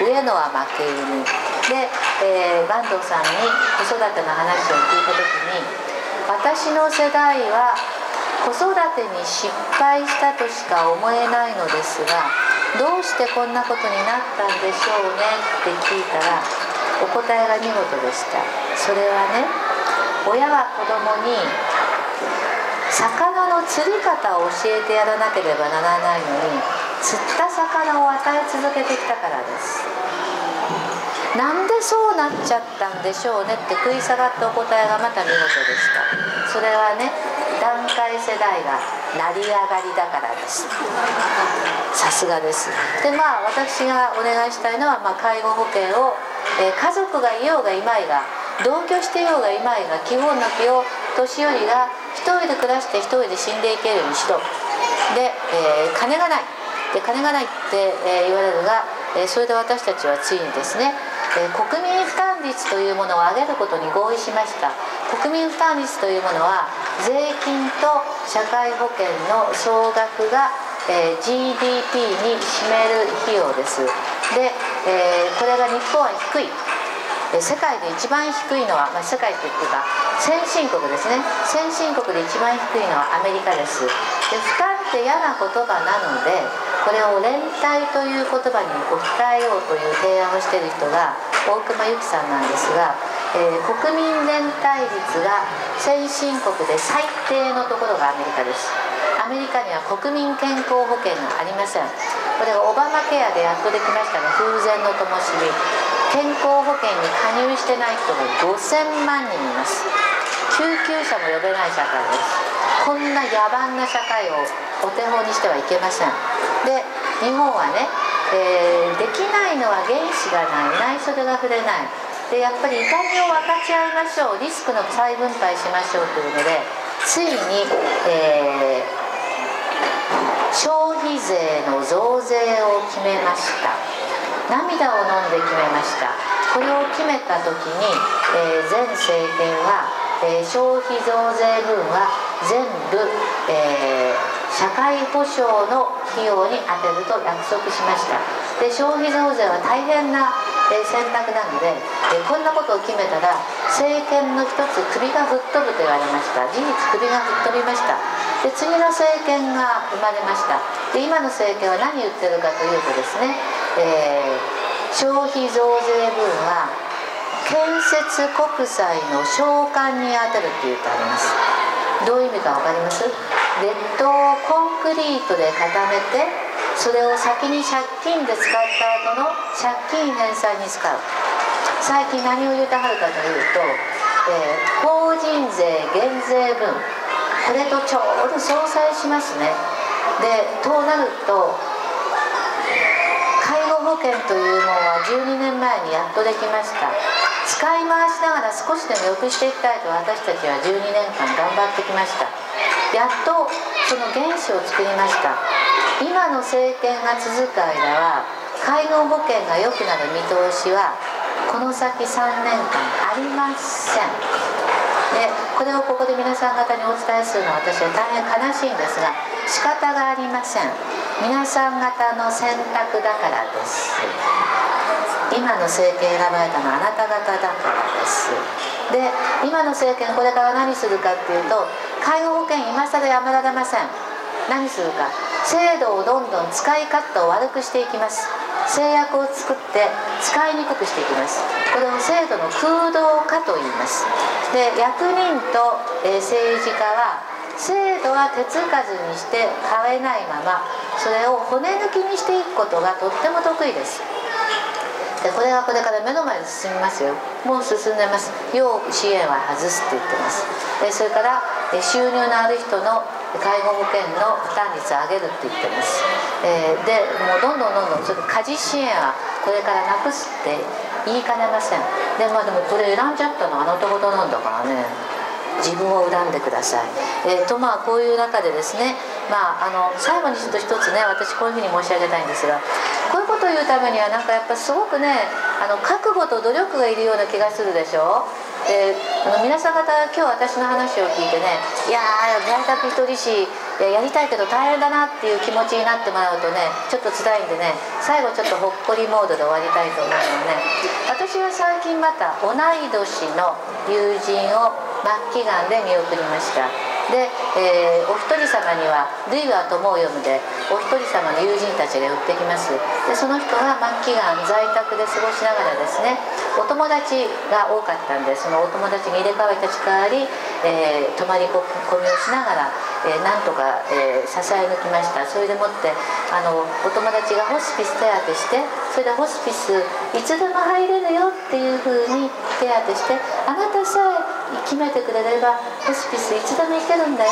B: 犬上野は負け犬。で、えー、坂東さんに子育ての話を聞いた時に私の世代は子育てに失敗したとしか思えないのですがどうしてこんなことになったんでしょうねって聞いたらお答えが見事でした。それはね親は子供に魚の釣り方を教えてやらなければならないのに釣った魚を与え続けてきたからです。なんでそうなっちゃったんでしょうねって食い下がったお答えがまた見事でした。それはね団塊世代が成り上がりだからです。さすがです。でまあ私がお願いしたいのは、まあ、介護保険を、えー、家族がいようがいまいが同居してようがいまいが基本の気を年寄りが一人で暮らして一人で死んでいけるようにしとで、えー、金がない。で金がないって、えー、言われるが、えそれで私たちはついにですねえ国民負担率というものを上げることに合意しました。国民負担率というものは税金と社会保険の総額が、え GDP に占める費用です。で、えこれが日本は低い。世界で一番低いのは、まあ、世界というか先進国ですね。先進国で一番低いのはアメリカです。で負担って嫌な言葉なのでこれを連帯という言葉に置き換えようという提案をしている人が大熊由紀さんなんですが、えー、国民連帯率が先進国で最低のところがアメリカです。アメリカには国民健康保険がありません。これがオバマケアでやっとできましたね。風前の灯火。健康保険に加入してない人が5000万人います。救急車も呼べない社会です。こんな野蛮な社会をお手本にしてはいけません。で日本はね、えー、できないのは原資がない。内緒が触れない。でやっぱり痛みを分かち合いましょう。リスクの再分配しましょうというのでついに、えー、消費税の増税を決めました。涙を飲んで決めました。これを決めた時に、えー、前政権は、えー、消費増税分は全部、えー、社会保障の費用に充てると約束しました。で消費増税は大変な、選択なので、え、こんなことを決めたら政権の一つ首が吹っ飛ぶと言われました。事実首が吹っ飛びました。で次の政権が生まれました。で今の政権は何言ってるかというとですね、えー、消費増税分は建設国債の償還に充てるって言ってあります。どういう意味か分かります？レッドをコンクリートで固めてそれを先に借金で使った後の借金返済に使う。最近何を言うたはるかというと、えー、法人税減税分。これとちょうど相殺しますね。でとなると介護保険というものは12年前にやっとできました。使い回しながら少しでも良くしていきたいと私たちは12年間頑張ってきました。やっとその原資を作りました。今の政権が続く間は介護保険が良くなる見通しはこの先3年間ありません。でこれをここで皆さん方にお伝えするのは私は大変悲しいんですが仕方がありません。皆さん方の選択だからです。今の政権選ばれたのはあなた方だからです。で今の政権これから何するかっていうと介護保険今更やめられません。何するか。制度をどんどん使い勝手を悪くしていきます。制約を作って使いにくくしていきます。これを制度の空洞化と言います。で役人と、え、政治家は制度は手つかずにして変えないままそれを骨抜きにしていくことがとっても得意です。でこれがこれから目の前に進みますよ。もう進んでます。要支援は外すって言ってます。でそれから収入のある人の介護保険の負担率を上げるって言ってます、えー、でもうどんどんどんどんちょっと家事支援はこれからなくすって言いかねません。でまあでもこれ選んじゃったのはあなた方なんだからね。自分を恨んでください、えー、とまあこういう中でですねまああの最後にちょっと一つね私こういうふうに申し上げたいんですがこういうことを言うためにはなんかやっぱすごくねあの覚悟と努力がいるような気がするでしょ。であの皆さん方今日私の話を聞いてねいやー在宅一人しやりたいけど大変だなっていう気持ちになってもらうとねちょっと辛いんでね最後ちょっとほっこりモードで終わりたいと思うのね私は最近また同い年の友人を末期がんで見送りました。で、えー、お一人様には「類は友を読む」でお一人様の友人たちが寄ってきます。でその人が末期がん在宅で過ごしながらですねお友達が多かったんでそのお友達に入れ替わり立ち代わり、えー、泊まり込みをしながら、えー、なんとか、えー、支え抜きました。それでもってあのお友達がホスピス手当してそれでホスピスいつでも入れるよっていうふうに手当してあなたさえ決めてくれればホスピスいつでも行けるんだよ。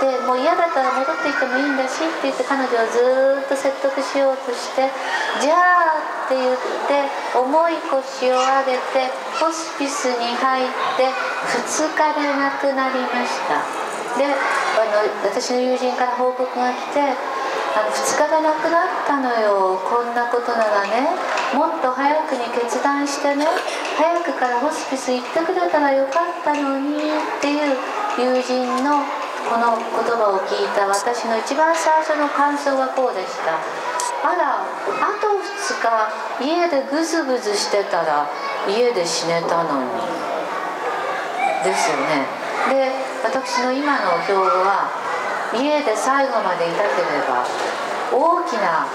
B: でもう嫌だから戻ってきてもいいんだしって言って彼女をずっと説得しようとしてじゃあって言って重い腰を上げてホスピスに入って2日で亡くなりました。であの私の友人から報告が来て2日で亡くなったのよ。こんなことならね。もっと早くに決断してね。早くからホスピス行ってくれたらよかったのにっていう友人のこの言葉を聞いた私の一番最初の感想はこうでした。あらあと2日家でグズグズしてたら家で死ねたのに。ですよね。で私の今の標語は家で最後までいたければ大きな、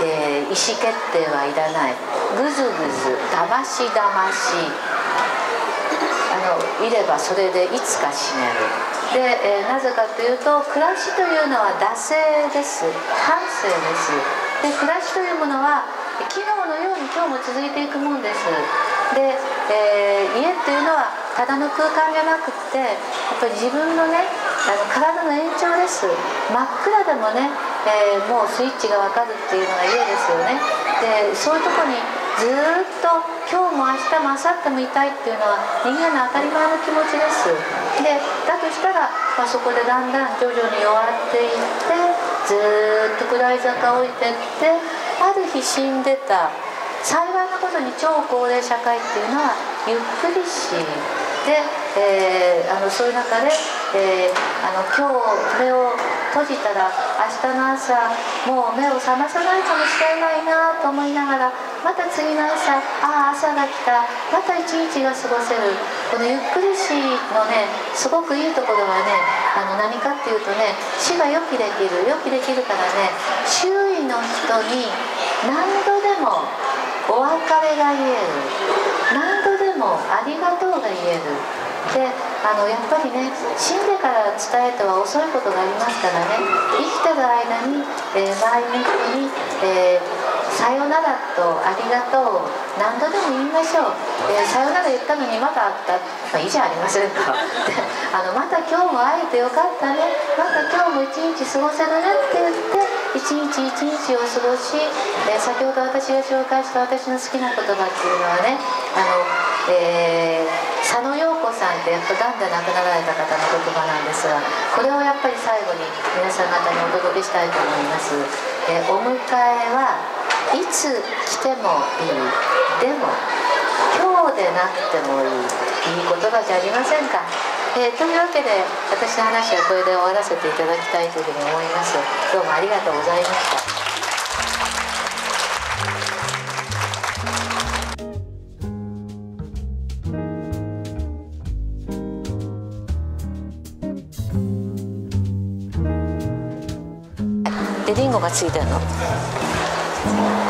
B: えー、意思決定はいらない。ぐずぐずだましだまし。あのいればそれでいつか死ねる。で、えー、なぜかというと暮らしというのは惰性です。反省です。で暮らしというものは昨日のように今日も続いていくもんです。で、えー、家っていうのはただの空間じゃなくってやっぱり自分のねあの体の延長です。真っ暗でもね、えー、もうスイッチが分かるっていうのが家ですよね。でそういうとこにずっと今日も明日も明後日もいたいっていうのは人間の当たり前の気持ちです。でだとしたら、まあ、そこでだんだん徐々に弱っていってずっと下り坂を置いてってある日死んでた幸いなことに超高齢社会っていうのはゆっくりしで、えー、あのそういう中で、えー、あの今日目を閉じたら明日の朝もう目を覚まさないかもしれないなと思いながらまた次の朝ああ朝が来たまた一日が過ごせる。このゆっくり死のねすごくいいところはねあの何かっていうとね死が予期できる。予期できるからね周囲の人に何度でもお別れが言える。もありがとうが言える。であのやっぱりね死んでから伝えては遅いことがありますからね。生きてる間に、えー、前向きに、えーさよならとありがとう。何度でも言いましょう、えー、さよなら言ったのにまた会った、まあ、いいじゃありませんか。あのまた今日も会えてよかったね。また今日も一日過ごせるねって言って一日一日を過ごし、えー、先ほど私が紹介した私の好きな言葉っていうのはねあの、えー、佐野陽子さんってやっぱがんで亡くなられた方の言葉なんですがこれをやっぱり最後に皆さん方にお届けしたいと思います、えー、お迎えはいつ来てもいい。でも今日でなくてもいい。いい言葉じゃありませんか、えー、というわけで私の話はこれで終わらせていただきたいというふうに思います。どうもありがとうございました。でリンゴがついてるの？Thank you.